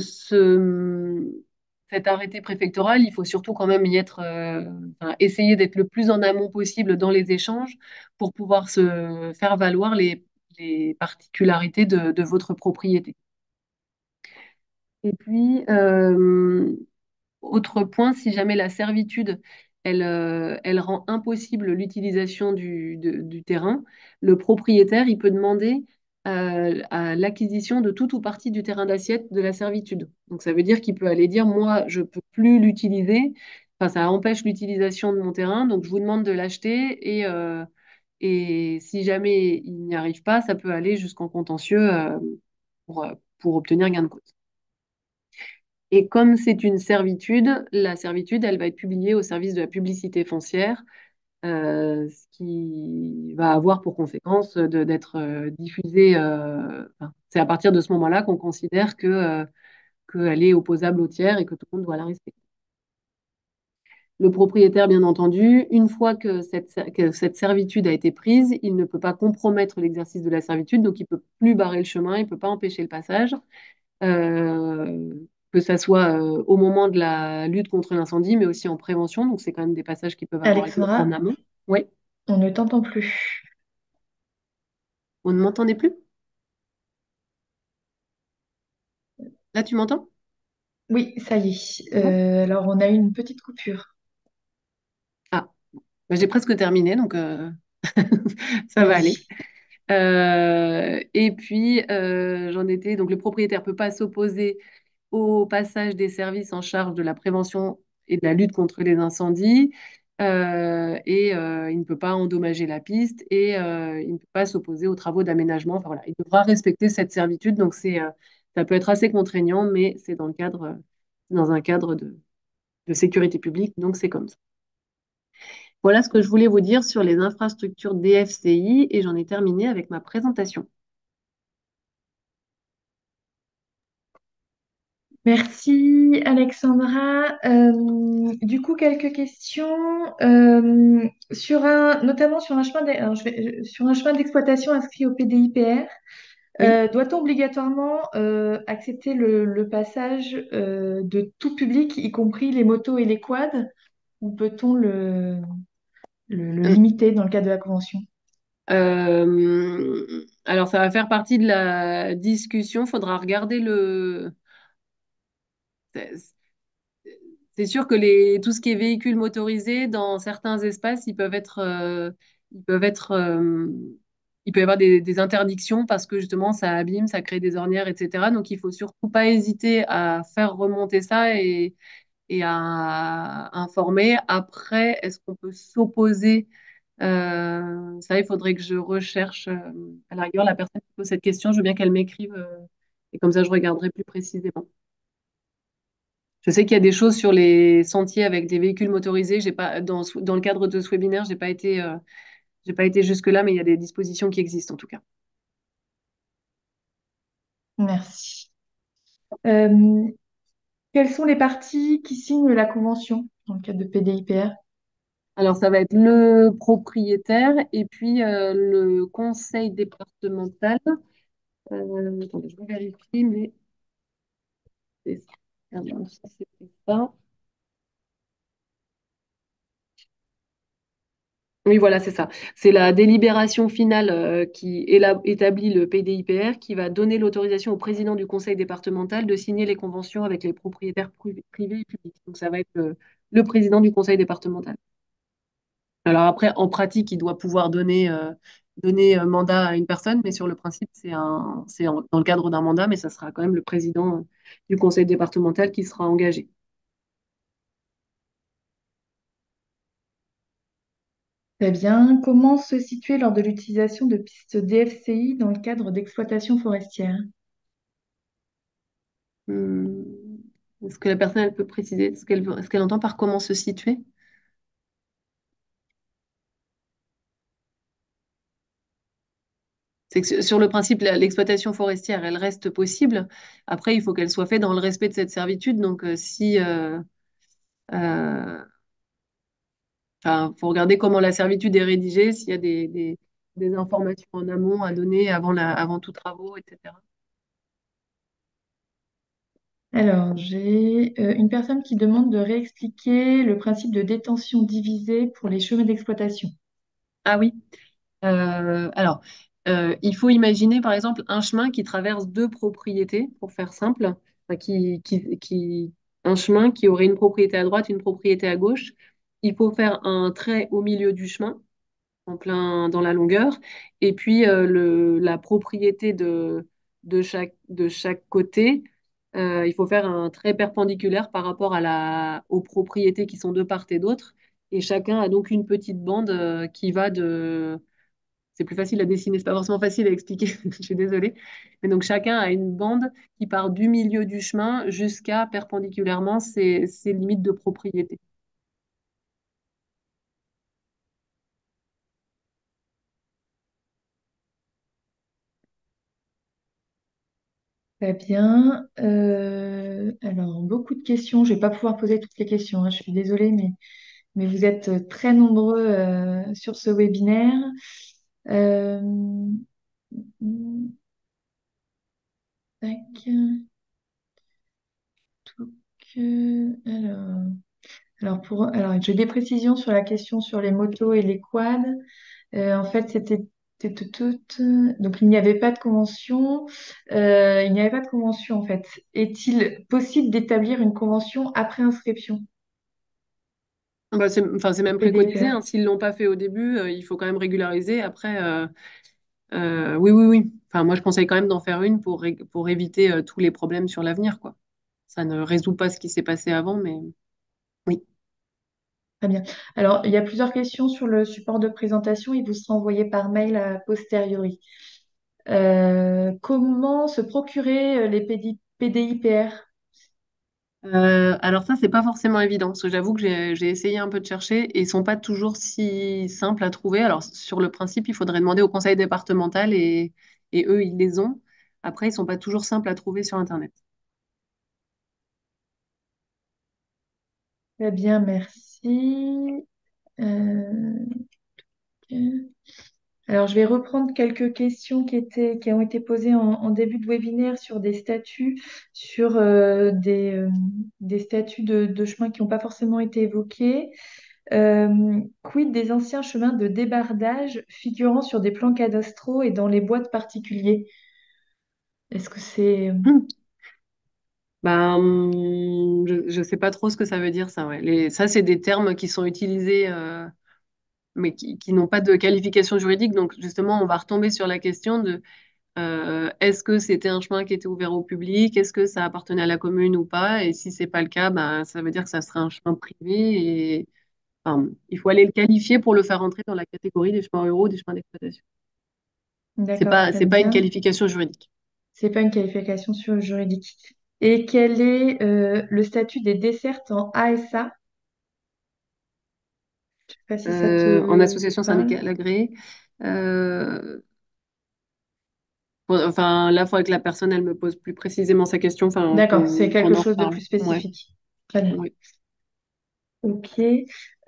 cet arrêté préfectoral, il faut surtout quand même y être, euh, essayer d'être le plus en amont possible dans les échanges pour pouvoir se faire valoir les, particularités de, votre propriété. Et puis, autre point, si jamais la servitude euh, elle, rend impossible l'utilisation du, terrain. Le propriétaire, il peut demander euh, l'acquisition de tout ou partie du terrain d'assiette de la servitude. Donc ça veut dire qu'il peut aller dire, moi, je ne peux plus l'utiliser, enfin, ça empêche l'utilisation de mon terrain, donc je vous demande de l'acheter et, euh, et si jamais il n'y arrive pas, ça peut aller jusqu'en contentieux pour, pour obtenir gain de cause. Et comme c'est une servitude, la servitude, elle va être publiée au service de la publicité foncière, euh, ce qui va avoir pour conséquence d'être euh, diffusée. Euh, c'est à partir de ce moment-là qu'on considère que qu'elle est opposable au tiers et que tout le monde doit la respecter. Le propriétaire, bien entendu, une fois que cette, que cette, servitude a été prise, il ne peut pas compromettre l'exercice de la servitude, donc il ne peut plus barrer le chemin, il ne peut pas empêcher le passage que ça soit euh, au moment de la lutte contre l'incendie, mais aussi en prévention. Donc, c'est quand même des passages qui peuvent avoir en amont. Oui. On ne t'entend plus. On ne m'entendait plus? Là, tu m'entends? Oui, ça y est. Euh, alors, on a eu une petite coupure. Ah, bah, j'ai presque terminé, donc euh, ça va aller. et puis, j'en étais, donc le propriétaire ne peut pas s'opposer au passage des services en charge de la prévention et de la lutte contre les incendies. euh, et euh, il ne peut pas endommager la piste et euh, il ne peut pas s'opposer aux travaux d'aménagement. Enfin, voilà, il devra respecter cette servitude. Donc ça peut être assez contraignant, mais c'est dans le cadre, dans un cadre de, de sécurité publique, donc c'est comme ça. Voilà ce que je voulais vous dire sur les infrastructures DFCI et j'en ai terminé avec ma présentation. Merci Alexandra. Euh, du coup, quelques questions Euh, sur un, notamment sur un chemin d'e- alors, je vais- sur un chemin d'exploitation inscrit au PDIPR. Oui. euh, doit-on obligatoirement accepter le, le passage de tout public, y compris les motos et les quads, ou peut-on le, le, le limiter dans le cadre de la convention? Alors ça va faire partie de la discussion. Faudra regarder le. C'est sûr que les, tout ce qui est véhicule motorisé, dans certains espaces, ils peuvent être, euh, ils peuvent être, euh, il peut y avoir des, interdictions parce que justement, ça abîme, ça crée des ornières, etc. Donc, il faut surtout pas hésiter à faire remonter ça et, à informer. Après, est-ce qu'on peut s'opposer? Euh, ça, il faudrait que je recherche, à la rigueur, la personne qui pose cette question. Je veux bien qu'elle m'écrive et comme ça, je regarderai plus précisément. Je sais qu'il y a des choses sur les sentiers avec des véhicules motorisés. J'ai pas, dans, dans le cadre de ce webinaire, j'ai pas été, euh, j'ai pas été jusque-là, mais il y a des dispositions qui existent en tout cas. Merci. Euh, quelles sont les parties qui signent la convention dans le cadre de PDIPR? Alors, ça va être le propriétaire et puis euh, le conseil départemental. Attendez, je vais vérifier, mais c'est ça. Pardon, si c'était ça. Oui, voilà, c'est ça. C'est la délibération finale euh, qui éla- établit le PDIPR qui va donner l'autorisation au président du conseil départemental de signer les conventions avec les propriétaires pri- privés et publics. Donc, ça va être le, le président du conseil départemental. Alors après, en pratique, il doit pouvoir donner, euh, donner euh, mandat à une personne, mais sur le principe, c'est un, c'est en- dans le cadre d'un mandat, mais ça sera quand même le président euh, du conseil départemental qui sera engagé. Très bien. Comment se situer lors de l'utilisation de pistes DFCI dans le cadre d'exploitation forestière? Hum, Est-ce que la personne, elle peut préciser ce qu'elle veut- ce qu'elle entend par comment se situer? C'est que sur le principe, l'exploitation forestière, elle reste possible. Après, il faut qu'elle soit faite dans le respect de cette servitude. Donc, euh, si, euh, euh, enfin, faut regarder comment la servitude est rédigée, s'il y a des, des- des informations en amont à donner avant la, avant tout travaux, etc. Alors, j'ai euh, une personne qui demande de réexpliquer le principe de détention divisée pour les chemins d'exploitation. Ah oui. Euh, alors, euh, il faut imaginer par exemple un chemin qui traverse deux propriétés, pour faire simple, qui, un chemin qui aurait une propriété à droite, une propriété à gauche. Il faut faire un trait au milieu du chemin, en plein dans la longueur, et puis euh, la propriété de, chaque, côté. euh, il faut faire un trait perpendiculaire par rapport aux propriétés qui sont de part et d'autre. Et chacun a donc une petite bande qui va de, c'est plus facile à dessiner, c'est pas forcément facile à expliquer, je suis désolée. Mais donc chacun a une bande qui part du milieu du chemin jusqu'à perpendiculairement ses, limites de propriété. Très bien. Euh, alors, beaucoup de questions. Je ne vais pas pouvoir poser toutes les questions, hein, je suis désolée, mais, mais vous êtes très nombreux euh, sur ce webinaire. Touc, euh, alors, pour, alors, j'ai des précisions sur la question sur les motos et les quads. Euh, en fait, c'était tout, tout. donc il n'y avait pas de convention. Euh, il n'y avait pas de convention en fait. Est-il possible d'établir une convention après inscription? Bah, c'est, enfin, c'est même préconisé, PDPR? hein. S'ils ne l'ont pas fait au début, euh, il faut quand même régulariser. Après, euh, euh, oui, oui, oui. Enfin, moi, je conseille quand même d'en faire une pour, ré- pour éviter euh, tous les problèmes sur l'avenir, quoi. Ça ne résout pas ce qui s'est passé avant, mais oui. Très bien. Alors, il y a plusieurs questions sur le support de présentation. Il vous sera envoyé par mail a posteriori. Euh, comment se procurer euh, les PD PDI-PR? Euh, alors ça, c'est pas forcément évident, j'avoue que j'ai essayé un peu de chercher et ils sont pas toujours si simples à trouver. Alors sur le principe, il faudrait demander au conseil départemental et, eux, ils les ont. Après, ils sont pas toujours simples à trouver sur Internet. Très bien, merci. Euh. Alors, je vais reprendre quelques questions qui étaient, qui ont été posées en, début de webinaire sur des statuts, sur euh, des, euh, des statuts de, chemins qui n'ont pas forcément été évoqués. Euh, quid des anciens chemins de débardage figurant sur des plans cadastraux et dans les boîtes particuliers? Est-ce que c'est... Hmm. Ben, hum, je, je sais pas trop ce que ça veut dire ça. Ouais. Ça, c'est des termes qui sont utilisés, mais qui, qui n'ont pas de qualification juridique. Donc justement, on va retomber sur la question de Euh, est-ce que c'était un chemin qui était ouvert au public? Est-ce que ça appartenait à la commune ou pas? Et si c'est pas le cas, ben, ça veut dire que ça serait un chemin privé et enfin, il faut aller le qualifier pour le faire entrer dans la catégorie des chemins ruraux, des chemins d'exploitation. C'est pas, c'est pas une qualification juridique. C'est pas une qualification sur juridique. Et quel est euh, le statut des dessertes en ASA? Je sais pas si ça Euh, en association syndicale agréée, euh, enfin, là, il faudrait que la personne, elle me pose plus précisément sa question, enfin, D'accord, c'est quelque chose de plus Ouais, spécifique. Très bien. Ok.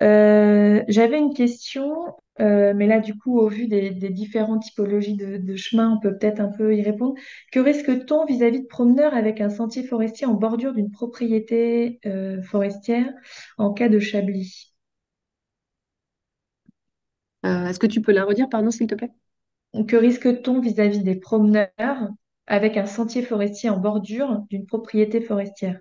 Euh, j'avais une question, euh, mais là, du coup, au vu des, des différentes typologies de, de chemins, on peut peut-être un peu y répondre. Que risque-t-on vis-à-vis de promeneurs avec un sentier forestier en bordure d'une propriété euh, forestière en cas de chablis? Euh, est-ce que tu peux la redire, pardon, s'il te plaît? Que risque-t-on vis-à-vis des promeneurs avec un sentier forestier en bordure d'une propriété forestière?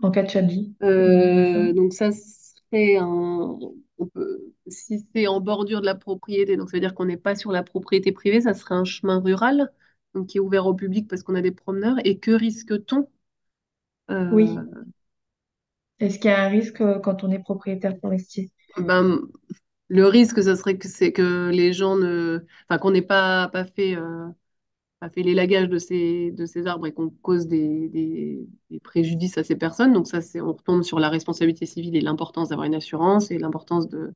En cas de chablis? Euh, donc ça serait un, on peut, si c'est en bordure de la propriété, donc ça veut dire qu'on n'est pas sur la propriété privée, ça serait un chemin rural, donc qui est ouvert au public parce qu'on a des promeneurs. Et que risque-t-on? oui. Est-ce qu'il y a un risque euh, quand on est propriétaire forestier? ben, le risque, ça serait que c'est que les gens ne, enfin qu'on n'ait pas pas fait euh, fait l'élagage de ces de ces arbres et qu'on cause des, des, préjudices à ces personnes. Donc ça, on retombe sur la responsabilité civile et l'importance d'avoir une assurance et l'importance de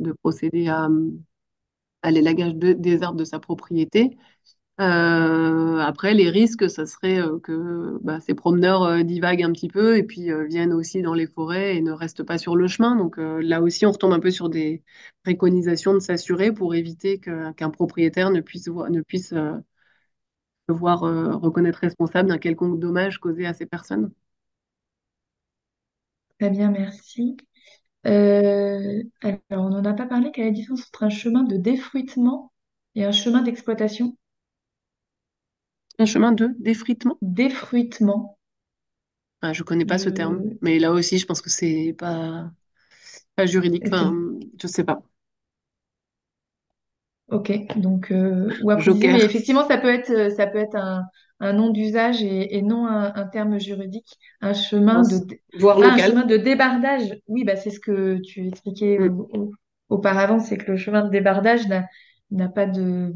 de procéder à à l'élagage de- des arbres de sa propriété. Euh, après, les risques, ça serait euh, que bah, ces promeneurs euh, divaguent un petit peu et puis viennent aussi dans les forêts et ne restent pas sur le chemin. Donc là aussi, on retombe un peu sur des préconisations de s'assurer pour éviter qu'un propriétaire ne puisse, ne puisse se voir reconnaître responsable d'un quelconque dommage causé à ces personnes. Très bien, merci. Alors, on n'en a pas parlé. Quelle est la différence entre un chemin de défruitement et un chemin d'exploitation? Un chemin de défritement? Défruitement. Ah, je connais pas ce terme, Je... mais là aussi, je pense que c'est pas, pas juridique. Enfin, Ok, je sais pas. ok. Donc, euh, ou applaudissez, mais Joker. effectivement, ça peut être, euh, ça peut être un, un nom d'usage et, et non un, un terme juridique. Un chemin de, Mince. dé- Voire ah, un local. chemin de débardage. Oui, bah, c'est ce que tu expliquais Mm. au- au- auparavant, c'est que le chemin de débardage n'a n'a pas de,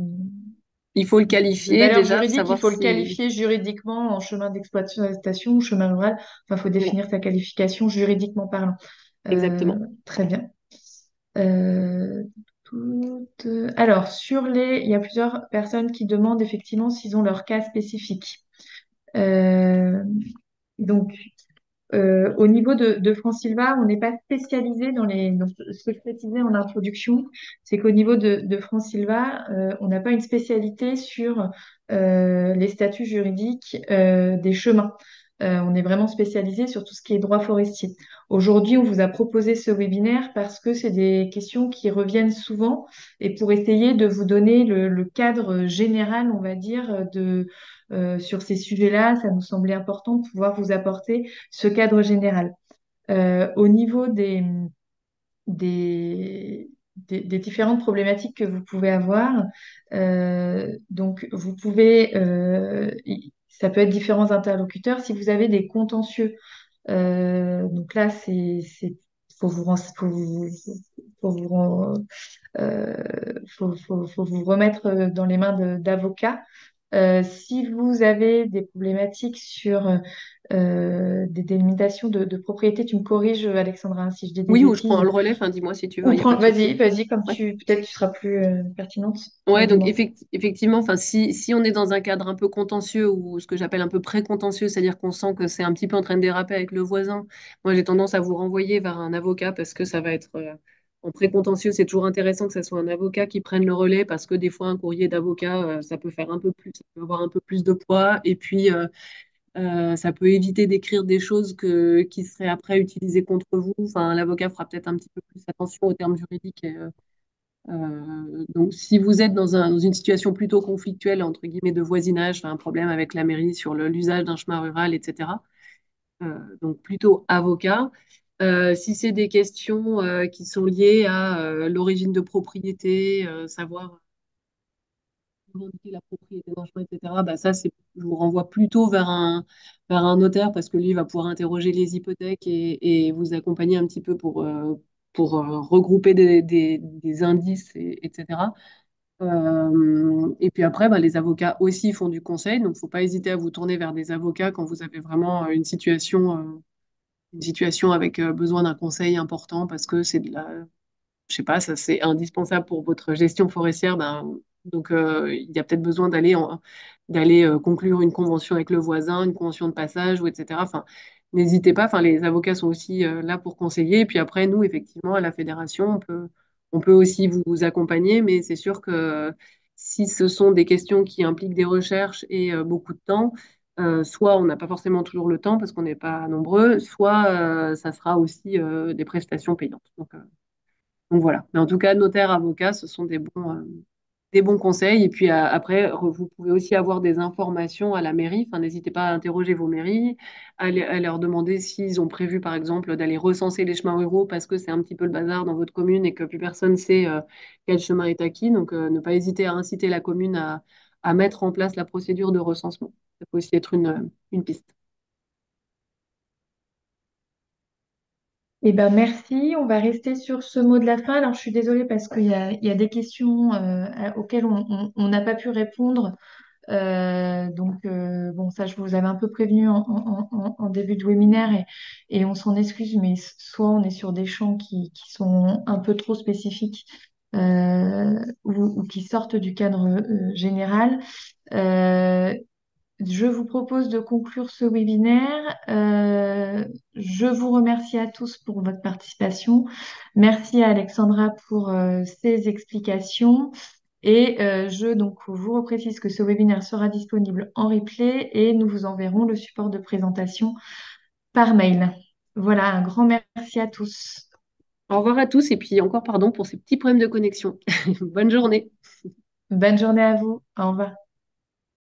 Il faut le qualifier déjà, juridique, il faut le qualifier juridiquement en chemin d'exploitation ou chemin rural. Enfin, il faut définir sa qualification juridiquement parlant. Euh, exactement. très bien. Euh, toutes- Alors, sur les... il y a plusieurs personnes qui demandent effectivement s'ils ont leur cas spécifique. Euh, donc, euh, au niveau de, de France Silva, on n'est pas spécialisé dans les. ce que je précisais en introduction, c'est qu'au niveau de, de France Silva, euh, on n'a pas une spécialité sur euh, les statuts juridiques des chemins. On est vraiment spécialisé sur tout ce qui est droit forestier. Aujourd'hui, on vous a proposé ce webinaire parce que c'est des questions qui reviennent souvent et pour essayer de vous donner le cadre général, on va dire, de, euh, sur ces sujets-là, ça nous semblait important de pouvoir vous apporter ce cadre général. Euh, au niveau des, différentes problématiques que vous pouvez avoir, euh, donc vous pouvez, ça peut être différents interlocuteurs. Si vous avez des contentieux donc là, c'est, faut faut vous, remettre dans les mains d'avocats. Euh, si vous avez des problématiques sur euh, des délimitations de, de propriété, tu me corriges, Alexandra, hein, si je dis des Oui, ou je prends le relais, enfin dis-moi si tu veux, vas-y, vas-y, comme Ouais. tu, peut-être tu seras plus euh, pertinente. Euh, Ouais, donc effectivement, enfin, si, si on est dans un cadre un peu contentieux ou ce que j'appelle un peu pré-contentieux, c'est-à-dire qu'on sent que c'est un petit peu en train de déraper avec le voisin, moi j'ai tendance à vous renvoyer vers un avocat parce que ça va être euh, en pré-contentieux, c'est toujours intéressant que ce soit un avocat qui prenne le relais parce que des fois un courrier d'avocat, euh, ça peut faire un peu plus, ça peut avoir un peu plus de poids et puis euh, euh, ça peut éviter d'écrire des choses qui seraient après utilisées contre vous. Enfin, l'avocat fera peut-être un petit peu plus attention aux termes juridiques donc, si vous êtes dans, un- dans une situation plutôt conflictuelle, entre guillemets, de voisinage, un problème avec la mairie sur l'usage d'un chemin rural, etc., donc plutôt avocat. Euh, si c'est des questions euh, qui sont liées à euh, l'origine de propriété, savoir la propriété d'un chemin, etc., bah ça, je vous renvoie plutôt vers un, vers un notaire parce que lui va pouvoir interroger les hypothèques et, vous accompagner un petit peu pour, pour regrouper des, indices, et- etc. Et puis après, bah, les avocats aussi font du conseil, donc il ne faut pas hésiter à vous tourner vers des avocats quand vous avez vraiment une situation, une situation avec euh, besoin d'un conseil important parce que c'est de la, je sais pas, ça c'est indispensable pour votre gestion forestière. Ben, donc euh, il y a peut-être besoin d'aller d'aller euh, conclure une convention avec le voisin, une convention de passage, ou etc. Enfin, n'hésitez pas. Enfin, les avocats sont aussi là pour conseiller. Et puis après, nous, effectivement, à la fédération, on peut, on peut aussi vous, accompagner, mais c'est sûr que si ce sont des questions qui impliquent des recherches et beaucoup de temps, euh, soit on n'a pas forcément toujours le temps parce qu'on n'est pas nombreux, soit euh, ça sera aussi euh, des prestations payantes. Donc, voilà. Mais en tout cas, notaire, avocat, ce sont des bons, conseils. Et puis après, vous pouvez aussi avoir des informations à la mairie. Enfin, n'hésitez pas à interroger vos mairies, à, leur demander s'ils ont prévu, par exemple, d'aller recenser les chemins ruraux parce que c'est un petit peu le bazar dans votre commune et que plus personne sait quel chemin est acquis. Donc, ne pas hésiter à inciter la commune à mettre en place la procédure de recensement. Ça peut aussi être une, une piste. Eh ben merci, on va rester sur ce mot de la fin. Alors je suis désolée parce qu'il y a, des questions euh, auxquelles on n'a pas pu répondre. Euh, donc euh, bon, ça je vous avais un peu prévenu en, début de webinaire et, on s'en excuse, mais soit on est sur des champs qui, sont un peu trop spécifiques euh, ou, qui sortent du cadre euh, général. Euh, je vous propose de conclure ce webinaire. Euh, je vous remercie à tous pour votre participation. Merci à Alexandra pour euh, ses explications. Et euh, je donc vous reprécise que ce webinaire sera disponible en replay et nous vous enverrons le support de présentation par mail. Voilà, un grand merci à tous. Au revoir à tous et puis encore pardon pour ces petits problèmes de connexion. Bonne journée. Bonne journée à vous. Au revoir.